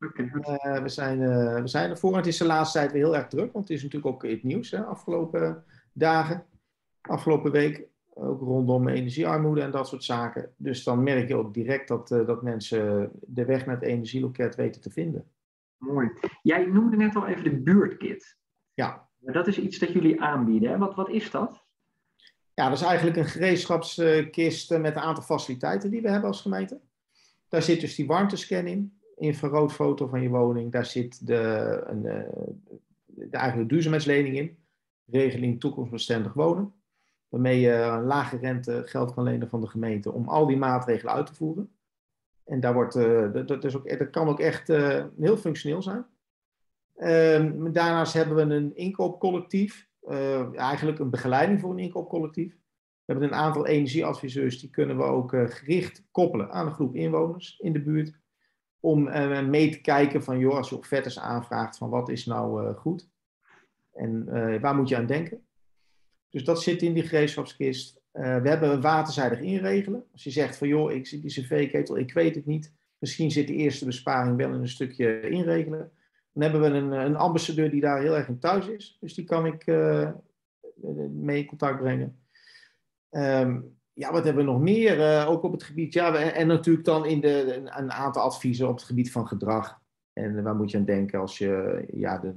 Okay, uh, we, zijn, we zijn ervoor. Het is de laatste tijd weer heel erg druk, want het is natuurlijk ook het nieuws hè, afgelopen dagen, afgelopen week. Ook rondom energiearmoede en dat soort zaken. Dus dan merk je ook direct dat, dat mensen de weg naar het energieloket weten te vinden. Mooi. Jij noemde net al even de buurtkit. Ja. Dat is iets dat jullie aanbieden. Hè? Wat, wat is dat? Ja, dat is eigenlijk een gereedschapskist met een aantal faciliteiten die we hebben als gemeente. Daar zit dus die warmtescan in, infraroodfoto van je woning. Daar zit de, een, eh, de duurzaamheidslening in, regeling toekomstbestendig wonen. Waarmee je een lage rente geld kan lenen van de gemeente om al die maatregelen uit te voeren. En daar wordt, uh, dat, is ook, dat kan ook echt uh, heel functioneel zijn. Um, daarnaast hebben we een inkoopcollectief, uh, eigenlijk een begeleiding voor een inkoopcollectief. We hebben een aantal energieadviseurs, die kunnen we ook gericht koppelen aan een groep inwoners in de buurt. Om mee te kijken van, joh, als je offertes aanvraagt, van wat is nou goed? En waar moet je aan denken? Dus dat zit in die gereedschapskist. We hebben een waterzijdig inregelen. Als je zegt van, joh, ik zit die cv-ketel, ik weet het niet. Misschien zit de eerste besparing wel in een stukje inregelen dan hebben we een, een ambassadeur die daar heel erg in thuis is. Dus die kan ik uh, mee in contact brengen. Um, ja, wat hebben we nog meer? Uh, ook op het gebied. Ja, en, natuurlijk dan in de, een, aantal adviezen op het gebied van gedrag. En waar moet je aan denken als je. Ja, de,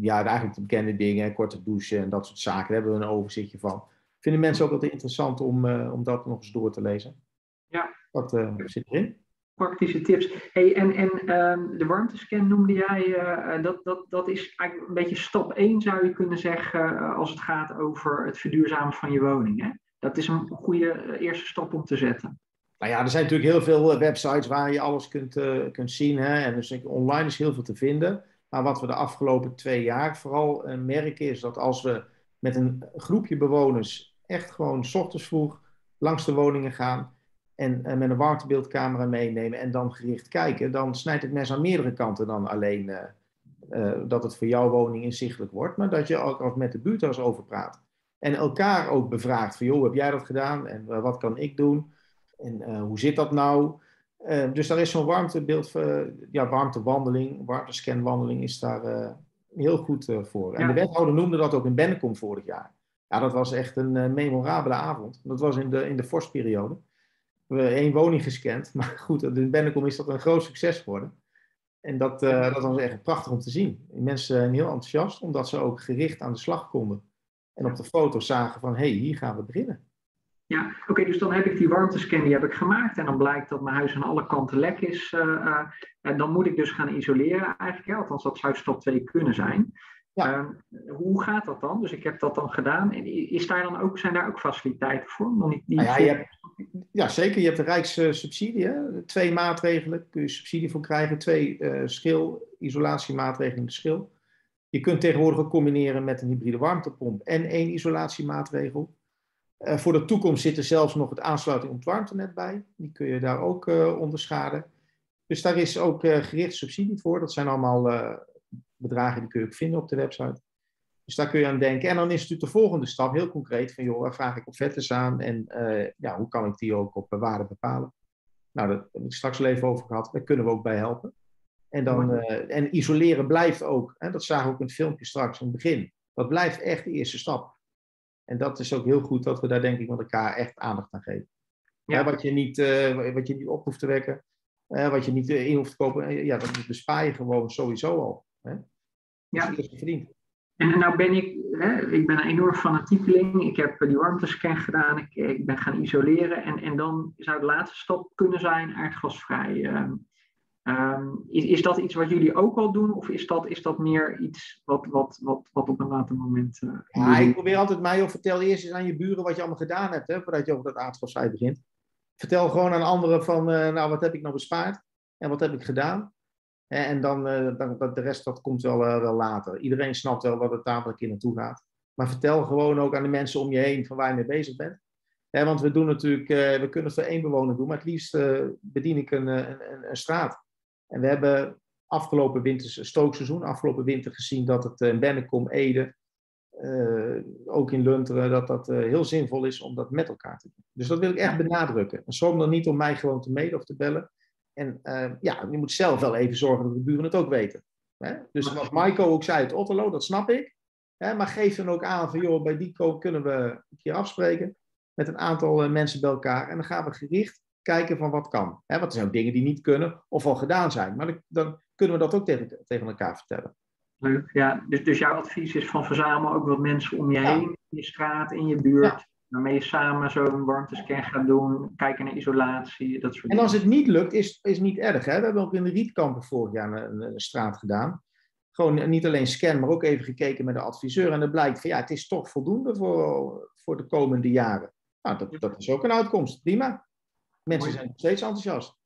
ja, eigenlijk de bekende dingen, korte douchen en dat soort zaken. Daar hebben we een overzichtje van. Vinden mensen ook altijd interessant om, uh, om dat nog eens door te lezen? Ja. Wat zit erin? praktische tips. Hey, en en um, de warmtescan noemde jij, uh, dat, dat, dat is eigenlijk een beetje stap 1 zou je kunnen zeggen als het gaat over het verduurzamen van je woning. Hè? Dat is een goede eerste stap om te zetten. Nou ja, er zijn natuurlijk heel veel websites waar je alles kunt, kunt zien. Hè? En dus online is heel veel te vinden. Maar wat we de afgelopen twee jaar vooral merken is dat als we met een groepje bewoners echt gewoon s ochtends vroeg langs de woningen gaan en, en, met een warmtebeeldcamera meenemen en dan gericht kijken, dan snijdt het mes aan meerdere kanten dan alleen uh, uh, dat het voor jouw woning inzichtelijk wordt, maar dat je ook als met de buurthuis over praat. En elkaar ook bevraagt van, joh, heb jij dat gedaan en wat kan ik doen? En hoe zit dat nou? Dus daar is zo'n warmtebeeld, ja, warmtewandeling, warmtescanwandeling is daar heel goed voor. En de wethouder noemde dat ook in Bennekom vorig jaar. Ja, dat was echt een memorabele avond. Dat was in de, in de vorstperiode. We hebben één woning gescand, maar goed, in Bennekom is dat een groot succes geworden. En dat, dat was echt prachtig om te zien. Mensen zijn heel enthousiast, omdat ze ook gericht aan de slag konden. En op de foto zagen van, hé, hey, hier gaan we beginnen. Ja, oké, dus dan heb ik die warmtescan die heb ik gemaakt en dan blijkt dat mijn huis aan alle kanten lek is. Uh, en dan moet ik dus gaan isoleren eigenlijk, althans dat zou stap 2 kunnen zijn. Ja. Uh, hoe gaat dat dan? Dus ik heb dat dan gedaan. Is daar dan ook, zijn daar ook faciliteiten voor? Dan die nou ja, je hebt, ja, zeker. Je hebt de Rijkssubsidie. Hè? Twee maatregelen kun je subsidie voor krijgen. Twee uh, schil, isolatiemaatregelen in de schil. Je kunt tegenwoordig ook combineren met een hybride warmtepomp en één isolatiemaatregel. Uh, voor de toekomst zit er zelfs nog het aansluiting op het warmtenet bij. Die kun je daar ook uh, onderschaden. Dus daar is ook uh, gericht subsidie voor. Dat zijn allemaal bedragen die kun je ook vinden op de website. Dus daar kun je aan denken. En dan is natuurlijk de volgende stap heel concreet van, joh, waar vraag ik offertes aan en ja, hoe kan ik die ook op waarde bepalen? Nou, daar heb ik straks al even over gehad. Daar kunnen we ook bij helpen. En, dan, en isoleren blijft ook, hè, dat zagen we ook in het filmpje straks in het begin. Dat blijft echt de eerste stap. En dat is ook heel goed dat we daar denk ik met elkaar echt aandacht aan geven. Ja. wat, je niet, uh, wat je niet op hoeft te wekken, uh, wat je niet eh, in hoeft te kopen, ja, dat bespaar je gewoon sowieso al. Hè? Ja. Dus dat is verdiend. En nou ben ik, hè, ik ben een enorm fanatiekeling. Ik heb die warmtescan gedaan. Ik, ik ben gaan isoleren. En, en dan zou de laatste stap kunnen zijn aardgasvrij. Uh, Um, is, is dat iets wat jullie ook al doen, of is dat, is dat meer iets wat, wat, wat, wat op een later moment. Uh, ja, ik probeer altijd mij, of vertel eerst eens aan je buren wat je allemaal gedaan hebt, hè, voordat je over dat aardgasvrij begint. Vertel gewoon aan anderen van, uh, nou, wat heb ik nou bespaard en wat heb ik gedaan. En dan, uh, dan de rest dat komt wel, wel later. Iedereen snapt wel wat het tamelijk in naartoe gaat. Maar vertel gewoon ook aan de mensen om je heen van waar je mee bezig bent. want we doen natuurlijk, we kunnen het voor één bewoner doen, maar het liefst bedien ik een, een, een straat. En we hebben afgelopen winter, stookseizoen, afgelopen winter gezien dat het in Bennekom, Ede, uh, ook in Lunteren, dat dat heel zinvol is om dat met elkaar te doen. Dus dat wil ik echt benadrukken. En schroom dan niet om mij gewoon te mailen of te bellen. En uh, ja, je moet zelf wel even zorgen dat de buren het ook weten. Hè? Dus wat Maiko ook zei, het Otterlo, dat snap ik. Hè? Maar geef dan ook aan van, joh, bij die kunnen we een keer afspreken met een aantal mensen bij elkaar. En dan gaan we gericht kijken van wat kan. Hè? Want er zijn ook dingen die niet kunnen of al gedaan zijn. Maar dan kunnen we dat ook tegen, tegen elkaar vertellen. Leuk, ja. Dus, dus jouw advies is van verzamel ook wat mensen om je heen, in je straat, in je buurt. Ja. Waarmee je samen zo'n warmtescan gaat doen, kijken naar isolatie, dat soort En als het niet lukt, is, is niet erg. Hè? We hebben ook in de Rietkampen vorig jaar een, een, straat gedaan. Gewoon niet alleen scan, maar ook even gekeken met de adviseur. En dan blijkt van ja, het is toch voldoende voor, voor de komende jaren. Nou, dat, dat is ook een uitkomst. Prima. Mensen zijn nog steeds enthousiast.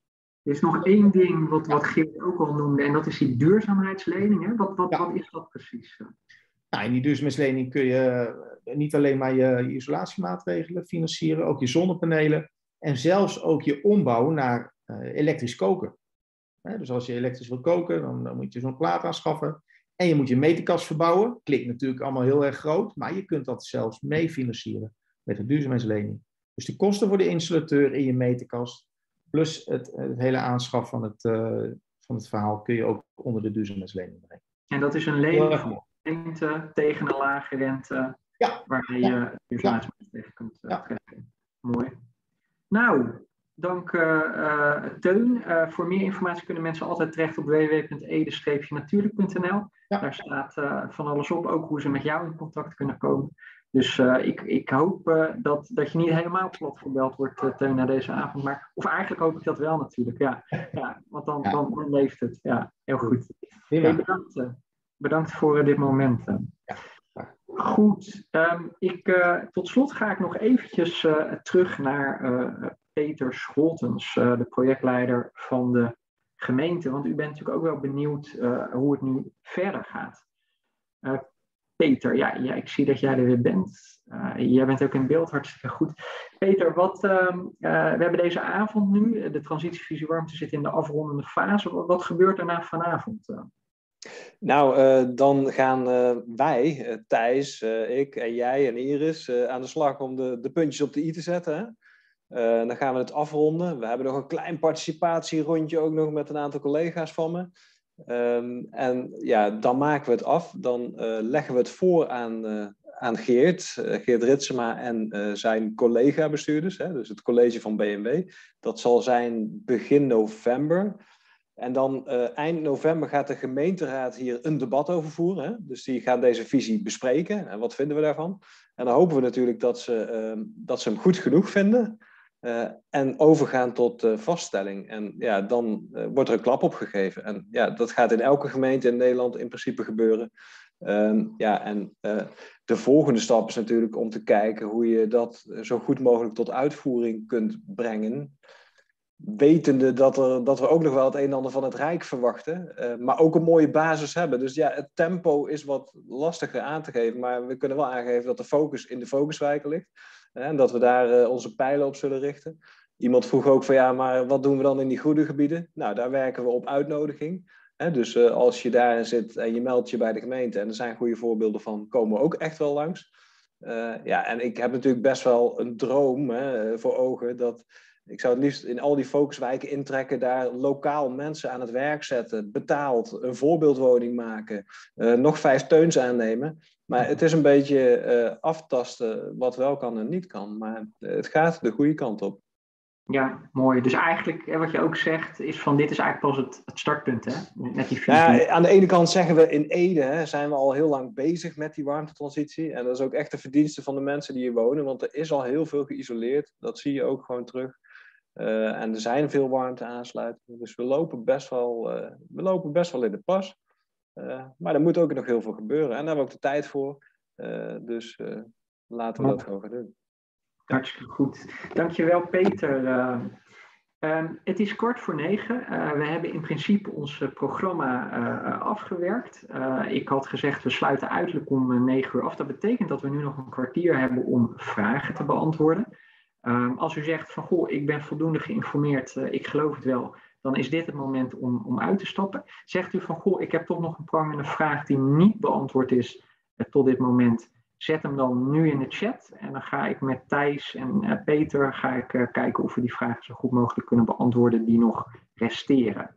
Er is nog één ding wat, wat Geert ook al noemde, en dat is die duurzaamheidslening. Hè? Wat, wat, wat is dat precies? Nou, in die duurzaamheidslening kun je niet alleen maar je, isolatiemaatregelen financieren, ook je zonnepanelen en zelfs ook je ombouw naar uh, elektrisch koken. dus als je elektrisch wil koken, dan, dan moet je zo'n plaat aanschaffen. En je moet je meterkast verbouwen. Klinkt natuurlijk allemaal heel erg groot, maar je kunt dat zelfs mee financieren met een duurzaamheidslening. Dus de kosten voor de installateur in je meterkast, plus het, het hele aanschaf van het, uh, van het verhaal, kun je ook onder de duurzaamheidslening brengen. En dat is een lening rente tegen een lage rente, ja. waar je ja. duurzaamheidslening tegen kunt krijgen. Mooi. Nou, dank uh, Teun. voor meer informatie kunnen mensen altijd terecht op www.ede-natuurlijk.nl. Daar staat van alles op, ook hoe ze met jou in contact kunnen komen. Dus uh, ik, ik hoop uh, dat, dat je niet helemaal plat gebeld wordt uh, teun na deze avond. Maar, of eigenlijk hoop ik dat wel natuurlijk. Ja, ja want dan, ja. Dan, dan leeft het. Ja, heel goed. Hey, bedankt, bedankt voor dit moment. Ja. Goed. Um, ik, tot slot ga ik nog eventjes terug naar Peter Scholtens, de projectleider van de gemeente. Want u bent natuurlijk ook wel benieuwd hoe het nu verder gaat. Peter, ja, ja, ik zie dat jij er weer bent. Jij bent ook in beeld, hartstikke goed. Peter, wat, uh, we hebben deze avond nu, de transitievisie warmte zit in de afrondende fase. Wat, wat gebeurt er na vanavond? Nou, dan gaan wij, Thijs, ik en jij en Iris, aan de slag om de, de puntjes op de i te zetten. Hè? dan gaan we het afronden. We hebben nog een klein participatierondje ook nog met een aantal collega's van me. Ehm, en ja, dan maken we het af. Dan leggen we het voor aan, aan Geert, Geert Ritsema en zijn collega-bestuurders. Dus het college van BMW. Dat zal zijn begin november. En dan uh, eind november gaat de gemeenteraad hier een debat over voeren. Hè? Dus die gaan deze visie bespreken. En wat vinden we daarvan? En dan hopen we natuurlijk dat ze, uh, dat ze hem goed genoeg vinden. Uh, en overgaan tot vaststelling. En ja, dan wordt er een klap opgegeven. En ja, dat gaat in elke gemeente in Nederland in principe gebeuren. Ehm, ja, en de volgende stap is natuurlijk om te kijken hoe je dat zo goed mogelijk tot uitvoering kunt brengen wetende dat, er, dat we ook nog wel het een en ander van het Rijk verwachten, uh, maar ook een mooie basis hebben. Dus ja, het tempo is wat lastiger aan te geven, maar we kunnen wel aangeven dat de focus in de focuswijken ligt en dat we daar uh, onze pijlen op zullen richten. Iemand vroeg ook van ja, maar wat doen we dan in die goede gebieden? Nou, daar werken we op uitnodiging. Dus uh, als je daarin zit en je meldt je bij de gemeente en er zijn goede voorbeelden van, komen we ook echt wel langs. ja, en ik heb natuurlijk best wel een droom hè, voor ogen dat ik zou het liefst in al die focuswijken intrekken, daar lokaal mensen aan het werk zetten, betaald, een voorbeeldwoning maken, uh, nog vijf teuns aannemen. Maar het is een beetje uh, aftasten wat wel kan en niet kan. Maar het gaat de goede kant op. Ja, mooi. Dus eigenlijk, wat je ook zegt, is van dit is eigenlijk pas het, het startpunt, hè? Met die ja, aan de ene kant zeggen we in Ede hè, zijn we al heel lang bezig met die warmtetransitie. En dat is ook echt de verdienste van de mensen die hier wonen, want er is al heel veel geïsoleerd. Dat zie je ook gewoon terug. Uh, en er zijn veel warmteaansluitingen, dus we lopen best wel, uh, we lopen best wel in de pas. Uh, maar er moet ook nog heel veel gebeuren en daar hebben we ook de tijd voor. dus laten we dat gewoon gaan doen. Hartstikke goed. Dankjewel Peter. Um, het is kort voor negen. we hebben in principe ons programma afgewerkt. ik had gezegd, we sluiten uiterlijk om negen uur af. Dat betekent dat we nu nog een kwartier hebben om vragen te beantwoorden. Um, als u zegt van goh, ik ben voldoende geïnformeerd, uh, ik geloof het wel, dan is dit het moment om, om uit te stappen. Zegt u van goh, ik heb toch nog een prangende vraag die niet beantwoord is uh, tot dit moment, zet hem dan nu in de chat en dan ga ik met Thijs en uh, Peter ga ik, kijken of we die vragen zo goed mogelijk kunnen beantwoorden die nog resteren.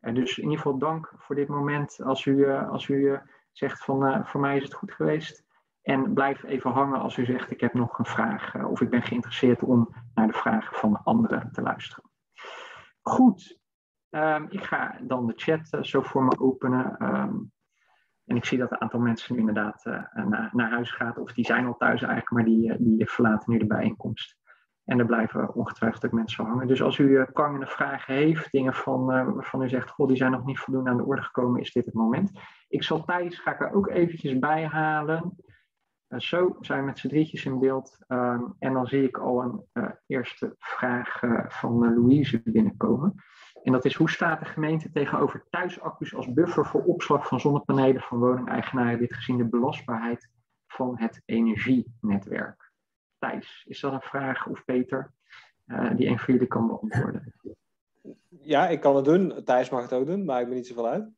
dus in ieder geval dank voor dit moment. Als u, als u zegt van voor mij is het goed geweest, en blijf even hangen als u zegt: Ik heb nog een vraag eh, of ik ben geïnteresseerd om naar de vragen van de anderen te luisteren. Goed, um, ik ga dan de chat uh, zo voor me openen. Um, en ik zie dat een aantal mensen nu inderdaad uh, naar, naar huis gaat, of die zijn al thuis eigenlijk, maar die, die verlaten nu de bijeenkomst. En er blijven ongetwijfeld ook mensen hangen. Dus als u prangende vragen heeft, dingen van, waarvan u zegt, goh, die zijn nog niet voldoende aan de orde gekomen, is dit het moment. Ik zal Thijs, ga ik er ook eventjes bij halen. Zo zijn we met z'n drietjes in beeld. Uh, en dan zie ik al een uh, eerste vraag uh, van Louise binnenkomen. En dat is, hoe staat de gemeente tegenover thuisaccu's als buffer voor opslag van zonnepanelen van woningeigenaren, dit gezien de belastbaarheid van het energienetwerk? Thijs, is dat een vraag of Peter die een van jullie kan beantwoorden? Ja, ik kan het doen. Thijs mag het ook doen, maakt me niet zoveel uit.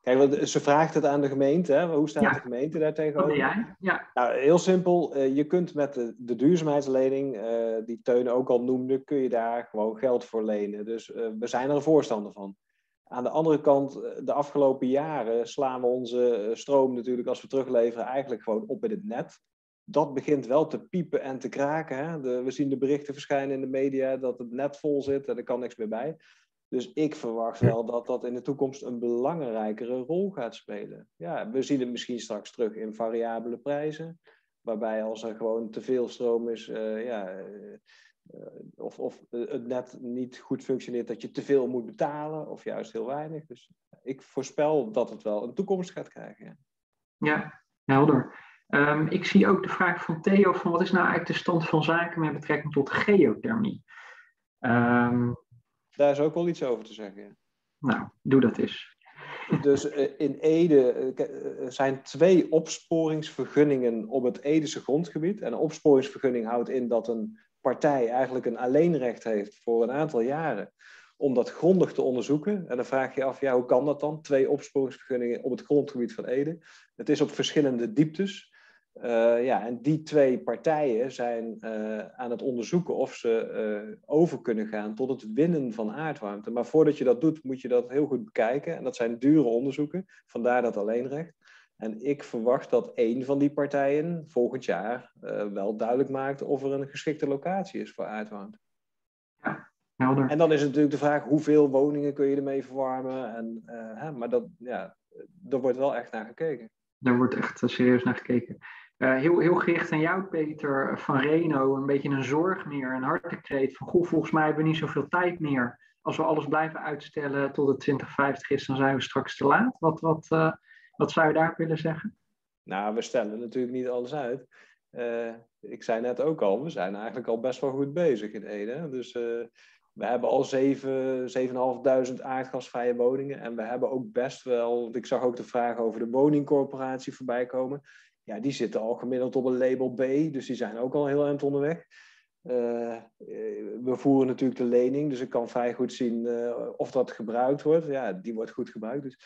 Kijk, ze vraagt het aan de gemeente. Hè? Hoe staat de gemeente daar tegenover? Ja, ja. Nou, heel simpel. Uh, je kunt met de, de duurzaamheidslening, uh, die Teun ook al noemde, kun je daar gewoon geld voor lenen. Dus uh, we zijn er een voorstander van. Aan de andere kant, de afgelopen jaren slaan we onze stroom natuurlijk, als we terugleveren, eigenlijk gewoon op in het net. Dat begint wel te piepen en te kraken. Hè? De, we zien de berichten verschijnen in de media dat het net vol zit en er kan niks meer bij. Dus ik verwacht wel dat dat in de toekomst een belangrijkere rol gaat spelen. Ja, we zien het misschien straks terug in variabele prijzen, waarbij als er gewoon te veel stroom is, uh, ja, uh, of, of het net niet goed functioneert, dat je te veel moet betalen, of juist heel weinig. Dus ik voorspel dat het wel een toekomst gaat krijgen. Ja, ja helder. Um, ik zie ook de vraag van Theo van wat is nou eigenlijk de stand van zaken met betrekking tot geothermie? Um, daar is ook wel iets over te zeggen. Nou, doe dat eens. Dus uh, in Ede uh, zijn twee opsporingsvergunningen op het Edese grondgebied. En een opsporingsvergunning houdt in dat een partij eigenlijk een alleenrecht heeft voor een aantal jaren om dat grondig te onderzoeken. En dan vraag je af, ja, hoe kan dat dan? Twee opsporingsvergunningen op het grondgebied van Ede. Het is op verschillende dieptes. Uh, ja, en die twee partijen zijn uh, aan het onderzoeken of ze uh, over kunnen gaan tot het winnen van aardwarmte. Maar voordat je dat doet, moet je dat heel goed bekijken. En dat zijn dure onderzoeken, vandaar dat alleenrecht. En ik verwacht dat één van die partijen volgend jaar wel duidelijk maakt of er een geschikte locatie is voor aardwarmte. Ja, helder. En dan is het natuurlijk de vraag hoeveel woningen kun je ermee verwarmen. En, hè, maar dat, ja, er wordt wel echt naar gekeken. Daar wordt echt serieus naar gekeken. Uh, heel, heel gericht aan jou, Peter, van Reno, een beetje een zorg meer, een hartekreet van, goh, volgens mij hebben we niet zoveel tijd meer. Als we alles blijven uitstellen tot het 2050 is, dan zijn we straks te laat. Wat, wat, wat zou je daar willen zeggen? Nou, we stellen natuurlijk niet alles uit. Ik zei net ook al, we zijn eigenlijk al best wel goed bezig in Ede. Dus we hebben al 7, 7.500 aardgasvrije woningen. En we hebben ook best wel, ik zag ook de vraag over de woningcorporatie voorbij komen ja, die zitten al gemiddeld op een label B, dus die zijn ook al heel eind onderweg. Uh, we voeren natuurlijk de lening, dus ik kan vrij goed zien uh, of dat gebruikt wordt. Ja, die wordt goed gebruikt. Dus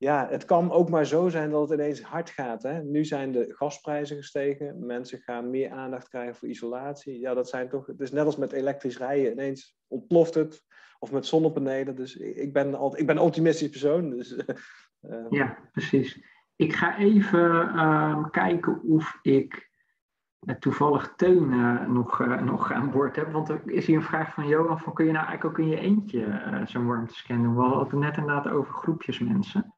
ja, het kan ook maar zo zijn dat het ineens hard gaat. Hè? Nu zijn de gasprijzen gestegen, mensen gaan meer aandacht krijgen voor isolatie. Ja, dat zijn toch, het is net als met elektrisch rijden, ineens ontploft het. Of met zonnepanelen. Dus ik ben, al, ik ben een optimistisch persoon. Dus, uh, ja, precies. Ik ga even uh, kijken of ik uh, toevallig Teun uh, nog, eh, nog aan boord heb. Want er is hier een vraag van Johan: van, kun je nou eigenlijk ook in je eentje zo'n warmtescan doen? We hadden het net inderdaad over groepjes mensen.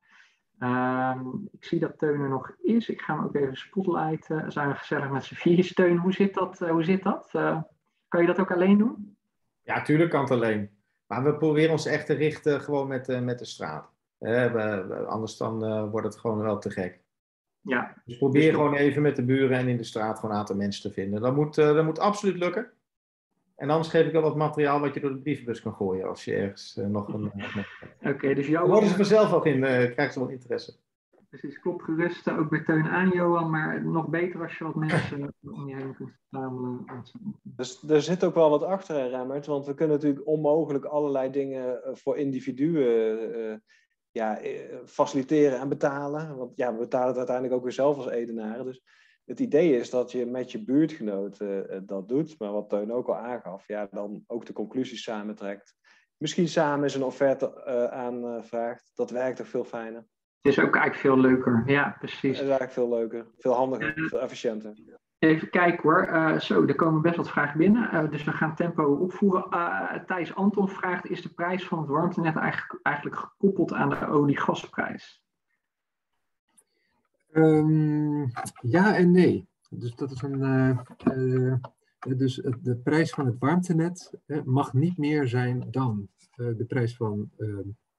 Ehm, ik zie dat Teun er nog is. Ik ga hem ook even spotlighten. Zijn we gezellig met z'n vier. Teun, hoe zit dat? hoe zit dat? kan je dat ook alleen doen? Ja, tuurlijk kan het alleen. Maar we proberen ons echt te richten gewoon met, met de straat. Uh, anders dan wordt het gewoon wel te gek. Ja. Dus probeer dus... gewoon even met de buren en in de straat gewoon een aantal mensen te vinden. Dat moet, dat moet absoluut lukken. En anders geef ik wel wat materiaal wat je door de brievenbus kan gooien als je ergens nog een. Oké, okay, dus jouw. Worden ze vanzelf ook in, krijgen ze wel interesse. Precies, klopt gerust ook bij Teun aan, Johan. Maar nog beter als je wat mensen om je heen kunt verzamelen. Dus er zit ook wel wat achter, Remmert. Want we kunnen natuurlijk onmogelijk allerlei dingen voor individuen ja, eh, faciliteren en betalen. Want ja, we betalen het uiteindelijk ook weer zelf als Edenaren. Dus het idee is dat je met je buurtgenoten uh, dat doet. Maar wat Teun ook al aangaf, ja, dan ook de conclusies samentrekt. Misschien samen eens een offerte uh, aanvraagt. Dat werkt toch veel fijner. Het is ook eigenlijk veel leuker. Ja, precies. Het is eigenlijk veel leuker. Veel handiger, veel efficiënter. Even kijken hoor. Uh, zo, er komen best wat vragen binnen. Uh, dus we gaan tempo opvoeren. Thijs Anton vraagt: Is de prijs van het warmtenet eigenlijk, eigenlijk gekoppeld aan de olie-gasprijs? Um, ja en nee. Dus dat is een. dus de prijs van het warmtenet mag niet meer zijn dan de prijs van,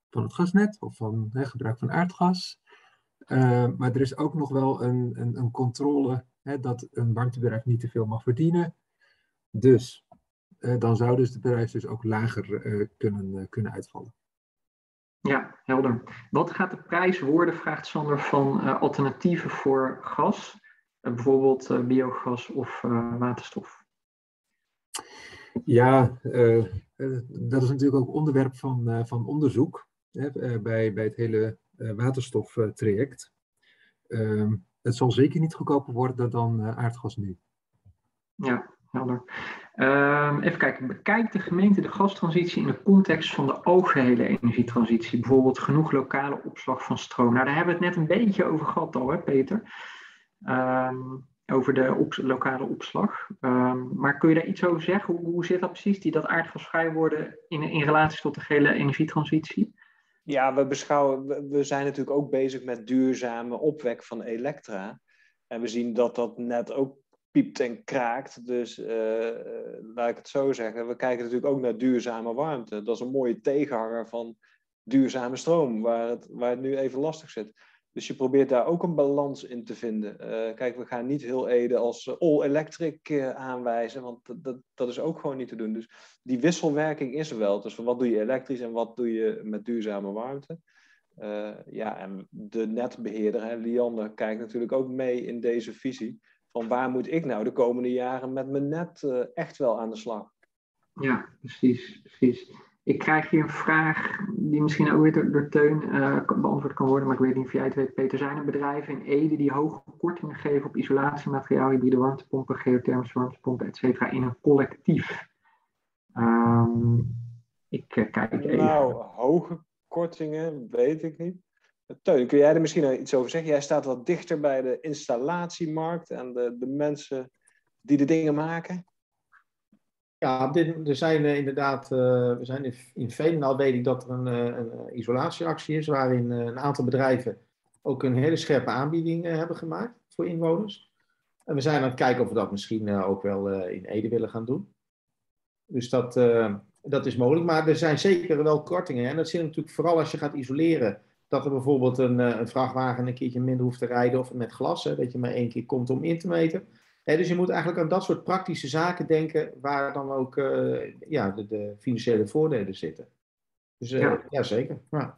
van het gasnet of van gebruik van aardgas. maar er is ook nog wel een, een, een controle dat een warmtebedrijf niet te veel mag verdienen. Dus eh, dan zou dus de prijs dus ook lager kunnen, kunnen uitvallen. Ja, helder. Wat gaat de prijs worden, vraagt Sander, van alternatieven voor gas? bijvoorbeeld biogas of waterstof? Ja, dat is natuurlijk ook onderwerp van, van onderzoek hè, bij, bij het hele waterstoftraject. Ehm, het zal zeker niet goedkoper worden dan aardgas nu. Ja, helder. Um, even kijken, bekijkt de gemeente de gastransitie in de context van de algehele energietransitie? Bijvoorbeeld genoeg lokale opslag van stroom. Nou, daar hebben we het net een beetje over gehad al, hè, Peter? Um, over de lokale opslag. Um, maar kun je daar iets over zeggen? Hoe, zit dat precies, die dat aardgasvrij worden in, in relatie tot de gehele energietransitie? Ja, we beschouwen, we zijn natuurlijk ook bezig met duurzame opwek van elektra. En we zien dat dat net ook piept en kraakt. Dus uh, laat ik het zo zeggen, we kijken natuurlijk ook naar duurzame warmte. Dat is een mooie tegenhanger van duurzame stroom, waar het, waar het nu even lastig zit. Dus je probeert daar ook een balans in te vinden. Uh, kijk, we gaan niet heel Ede als eh, all-electric aanwijzen, want dat, dat is ook gewoon niet te doen. Dus die wisselwerking is er wel. Dus wat doe je elektrisch en wat doe je met duurzame warmte? Ja, en de netbeheerder, hè, Liander, kijkt natuurlijk ook mee in deze visie. Van waar moet ik nou de komende jaren met mijn net echt wel aan de slag? Ja, precies. precies. Ik krijg hier een vraag die misschien ook weer door, door Teun uh, beantwoord kan worden, maar ik weet niet of jij het weet, Peter. Zijn er bedrijven in Ede die hoge kortingen geven op isolatiemateriaal, hybride warmtepompen, geothermische warmtepompen, et cetera, in een collectief? Um, ik uh, kijk even. Nou, hoge kortingen weet ik niet. Teun, kun jij er misschien iets over zeggen? Jij staat wat dichter bij de installatiemarkt en de, de mensen die de dingen maken. Ja, er zijn uh, inderdaad, uh, we zijn in, in Veenendaal weet ik dat er een, uh, een isolatieactie is, waarin een aantal bedrijven ook een hele scherpe aanbieding hebben gemaakt voor inwoners. En we zijn aan het kijken of we dat misschien ook wel in Ede willen gaan doen. Dus dat, dat is mogelijk. Maar er zijn zeker wel kortingen. En dat zit natuurlijk vooral als je gaat isoleren. Dat er bijvoorbeeld een, een vrachtwagen een keertje minder hoeft te rijden of met glas. Hè, dat je maar één keer komt om in te meten dus je moet eigenlijk aan dat soort praktische zaken denken, waar dan ook uh, ja, de, de, financiële voordelen zitten. Dus uh, ja. ja. zeker. Ja.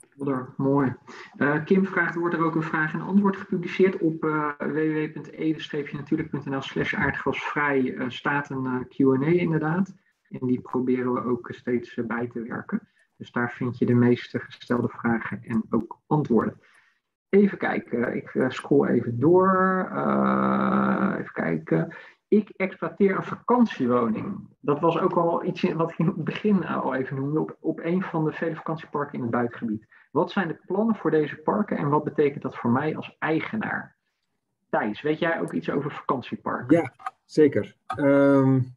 Mooi. Uh, Kim vraagt, wordt er ook een vraag en antwoord gepubliceerd op www.ede-natuurlijk.nl slash aardgasvrij staat een Q&A inderdaad. En die proberen we ook steeds bij te werken. Dus daar vind je de meeste gestelde vragen en ook antwoorden. Even kijken, ik eh, scroll even door. Uh, even kijken. Ik exploiteer een vakantiewoning. Dat was ook al iets wat ik in het begin al even noemde, op, op een van de vele vakantieparken in het buitengebied. Wat zijn de plannen voor deze parken en wat betekent dat voor mij als eigenaar? Thijs, weet jij ook iets over vakantieparken? Ja, zeker. Um,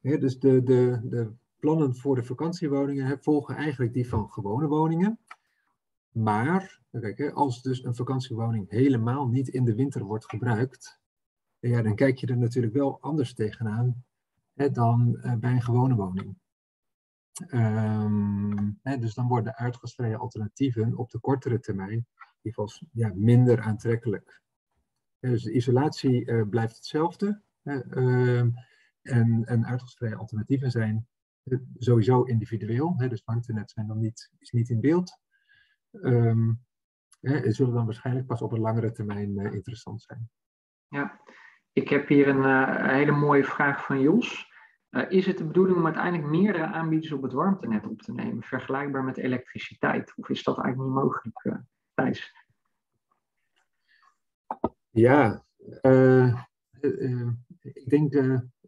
dus de, de, de plannen voor de vakantiewoningen volgen eigenlijk die van gewone woningen. Maar kijk, als dus een vakantiewoning helemaal niet in de winter wordt gebruikt, ja, dan kijk je er natuurlijk wel anders tegenaan hè, dan uh, bij een gewone woning. Um, hè, dus dan worden aardgasvrije alternatieven op de kortere termijn in geval ja, minder aantrekkelijk. dus de isolatie uh, blijft hetzelfde. Uh, en, en alternatieven zijn sowieso individueel. Hè, dus warmtenet zijn dan niet, is niet in beeld. Um, hè, zullen dan waarschijnlijk pas op een langere termijn uh, interessant zijn. Ja, ik heb hier een uh, hele mooie vraag van Jos. Uh, is het de bedoeling om uiteindelijk meerdere aanbieders op het warmtenet op te nemen, vergelijkbaar met elektriciteit? Of is dat eigenlijk niet mogelijk, Thijs? Ja, ik denk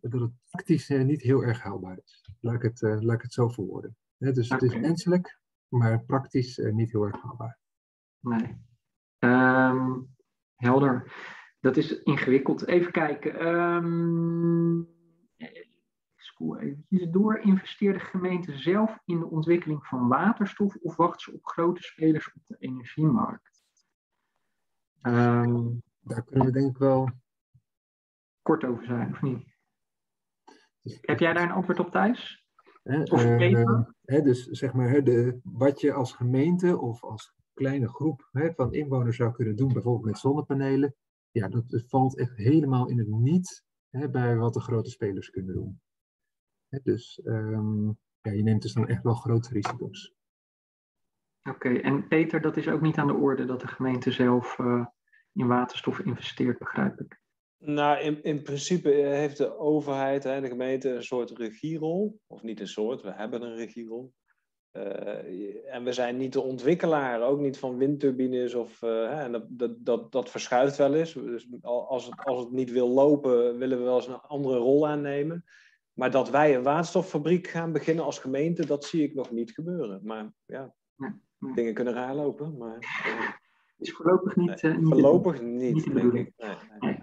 dat het praktisch niet heel erg haalbaar is. Laat ik het, laat ik het zo verwoorden. dus okay. het is menselijk, maar praktisch uh, niet heel erg haalbaar. Nee. Um, helder. Dat is ingewikkeld. Even kijken. Um, ik scroll eventjes door. Investeert de gemeente zelf in de ontwikkeling van waterstof of wacht ze op grote spelers op de energiemarkt? Um, Daar kunnen we denk ik wel kort over zijn, of niet? Dus, Heb jij daar een antwoord op, Thijs? Of uh, hè, dus zeg maar, de, wat je als gemeente of als kleine groep hè, van inwoners zou kunnen doen, bijvoorbeeld met zonnepanelen, ja, dat, valt echt helemaal in het niet hè, bij wat de grote spelers kunnen doen. Hè, dus um, ja, je neemt dus dan echt wel grote risico's. Oké, en Peter, dat is ook niet aan de orde dat de gemeente zelf uh, in waterstof investeert, begrijp ik. Nou, in, in principe heeft de overheid, hè, de gemeente, een soort regierol. Of niet een soort, we hebben een regierol. Uh, en we zijn niet de ontwikkelaar, ook niet van windturbines. Of, uh, en dat, dat, dat, dat verschuift wel eens. Dus als het, als het niet wil lopen, willen we wel eens een andere rol aannemen. Maar dat wij een waterstoffabriek gaan beginnen als gemeente, dat zie ik nog niet gebeuren. Maar ja, dingen kunnen raar lopen. Maar, uh, is voorlopig niet. Nee, voorlopig niet, niet denk ik. Nee, nee.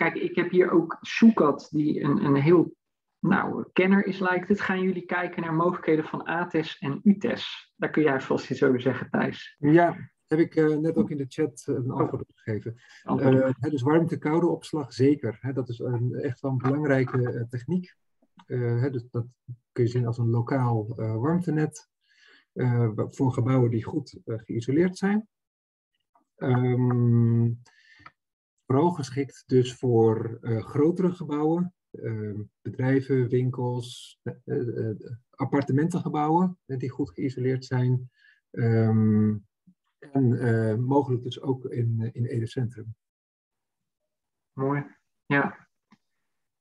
Kijken, ik heb hier ook Soekat, die een, een heel nou, kenner is, lijkt het. Gaan jullie kijken naar mogelijkheden van ATES en UTES? Daar kun jij vast iets over zeggen, Thijs. Ja, heb ik uh, net ook in de chat uh, een antwoord op gegeven. Uh, dus warmte-koude opslag, zeker. Hè, dat is een, echt wel een belangrijke techniek. Hè, dus dat kun je zien als een lokaal warmtenet. voor gebouwen die goed geïsoleerd zijn. Um, vooral geschikt dus voor uh, grotere gebouwen, uh, bedrijven, winkels, uh, appartementengebouwen die goed geïsoleerd zijn. Um, en mogelijk dus ook in, in Ede Centrum. Mooi, ja.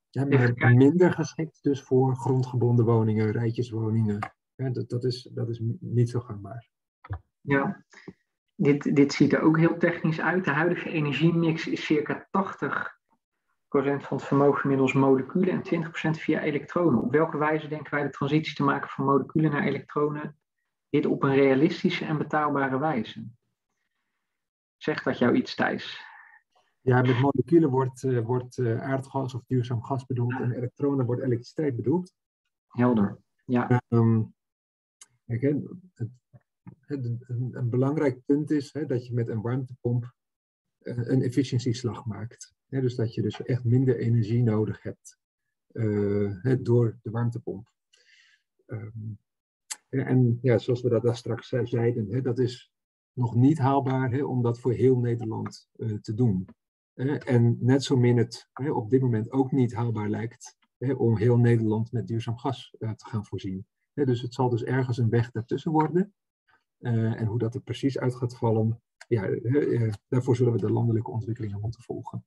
ja maar minder geschikt dus voor grondgebonden woningen, rijtjeswoningen. dat, dat, is, dat is niet zo gangbaar. Ja, dit, dit ziet er ook heel technisch uit. De huidige energiemix is circa 80% van het vermogen middels moleculen en 20% via elektronen. Op welke wijze denken wij de transitie te maken van moleculen naar elektronen? Dit op een realistische en betaalbare wijze. Zegt dat jou iets, Thijs? Ja, met moleculen wordt, uh, wordt uh, aardgas of duurzaam gas bedoeld en elektronen wordt elektriciteit bedoeld. Helder, ja. Um, kijk, het, een, een, belangrijk punt is hè, dat je met een warmtepomp uh, een efficiëntieslag maakt. Hè, dus dat je dus echt minder energie nodig hebt door de warmtepomp. Um, en ja, zoals we dat daar straks zeiden, hè, dat is nog niet haalbaar hè, om dat voor heel Nederland te doen. En net zo min het op dit moment ook niet haalbaar lijkt om heel Nederland met duurzaam gas eh, te gaan voorzien. Dus het zal dus ergens een weg daartussen worden. Eh, en hoe dat er precies uit gaat vallen, ja, eh, daarvoor zullen we de landelijke ontwikkelingen moeten volgen.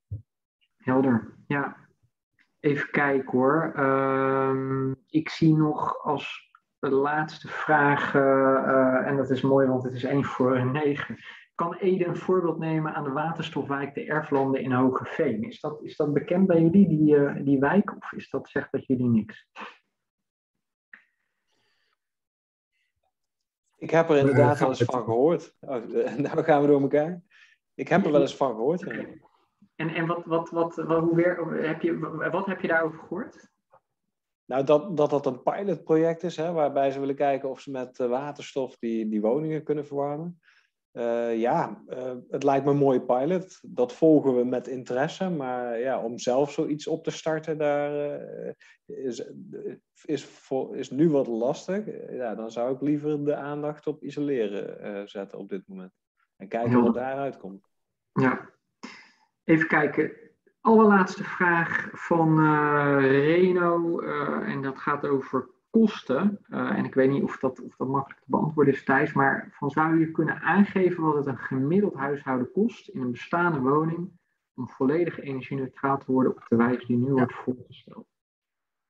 Helder, ja. Even kijken hoor. Ehm, ik zie nog als laatste vraag, en dat is mooi, want het is één voor negen kan Ede een voorbeeld nemen aan de waterstofwijk de Erflanden in Hogeveen? Is dat, is dat bekend bij jullie, die, die wijk, of is dat, zegt dat jullie niks? Ik heb er inderdaad wel eens van gehoord. Oh, nou gaan we door elkaar. Ik heb er wel eens van gehoord. En, en wat, wat, wat, wat, hoe weer, heb je, wat heb je daarover gehoord? Nou, dat, dat dat een pilotproject is, hè, waarbij ze willen kijken of ze met eh, waterstof die, die woningen kunnen verwarmen. Uh, ja, uh, het lijkt me een mooie pilot. Dat volgen we met interesse. Maar ja, om zelf zoiets op te starten, daar uh, is, is, voor, is nu wat lastig. Ja, dan zou ik liever de aandacht op isoleren zetten op dit moment. En kijken ja. wat daaruit komt. Ja, even kijken. Allerlaatste vraag van Reno. en dat gaat over kosten, uh, en ik weet niet of dat, of dat makkelijk te beantwoorden is, Thijs, maar van zou je kunnen aangeven wat het een gemiddeld huishouden kost in een bestaande woning om volledig energie-neutraal te worden op de wijze die nu ja. wordt voorgesteld?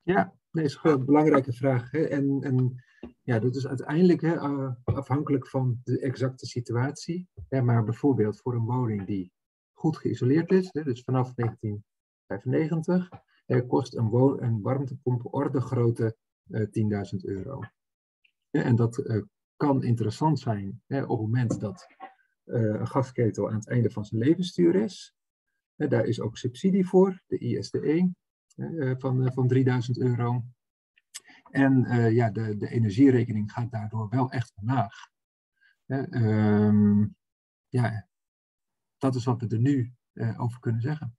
Ja, dat is een belangrijke vraag. Hè? En, en ja, dat is uiteindelijk hè, uh, afhankelijk van de exacte situatie. Hè, maar bijvoorbeeld voor een woning die goed geïsoleerd is, hè, dus vanaf 1995, kost een, een warmtepomp orde grootte 10.000 eh, euro. En dat eh, kan interessant zijn op het moment dat eh, een gasketel aan het einde van zijn levensduur is. Daar is ook subsidie voor, de ISDE, van, van 3000 euro. En ja, de, de energierekening gaat daardoor wel echt omlaag. Um, ja, dat is wat we er nu over kunnen zeggen.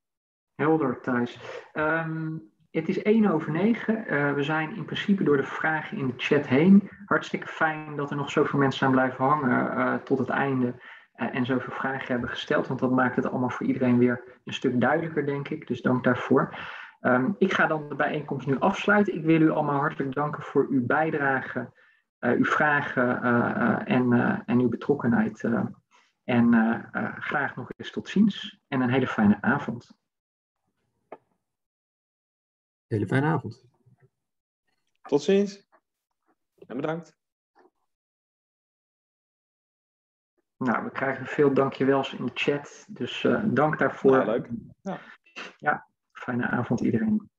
Helder, Thijs. Um, het is 1 over 9. Uh, we zijn in principe door de vragen in de chat heen. Hartstikke fijn dat er nog zoveel mensen zijn blijven hangen uh, tot het einde. Uh, en zoveel vragen hebben gesteld. Want dat maakt het allemaal voor iedereen weer een stuk duidelijker, denk ik. Dus dank daarvoor. Um, ik ga dan de bijeenkomst nu afsluiten. Ik wil u allemaal hartelijk danken voor uw bijdrage, uw vragen en, en uw betrokkenheid. en graag nog eens tot ziens en een hele fijne avond. Hele fijne avond. Tot ziens. En bedankt. Nou, we krijgen veel dankjewels in de chat. Dus uh, dank daarvoor. Ja, leuk. Ja. ja, fijne avond iedereen.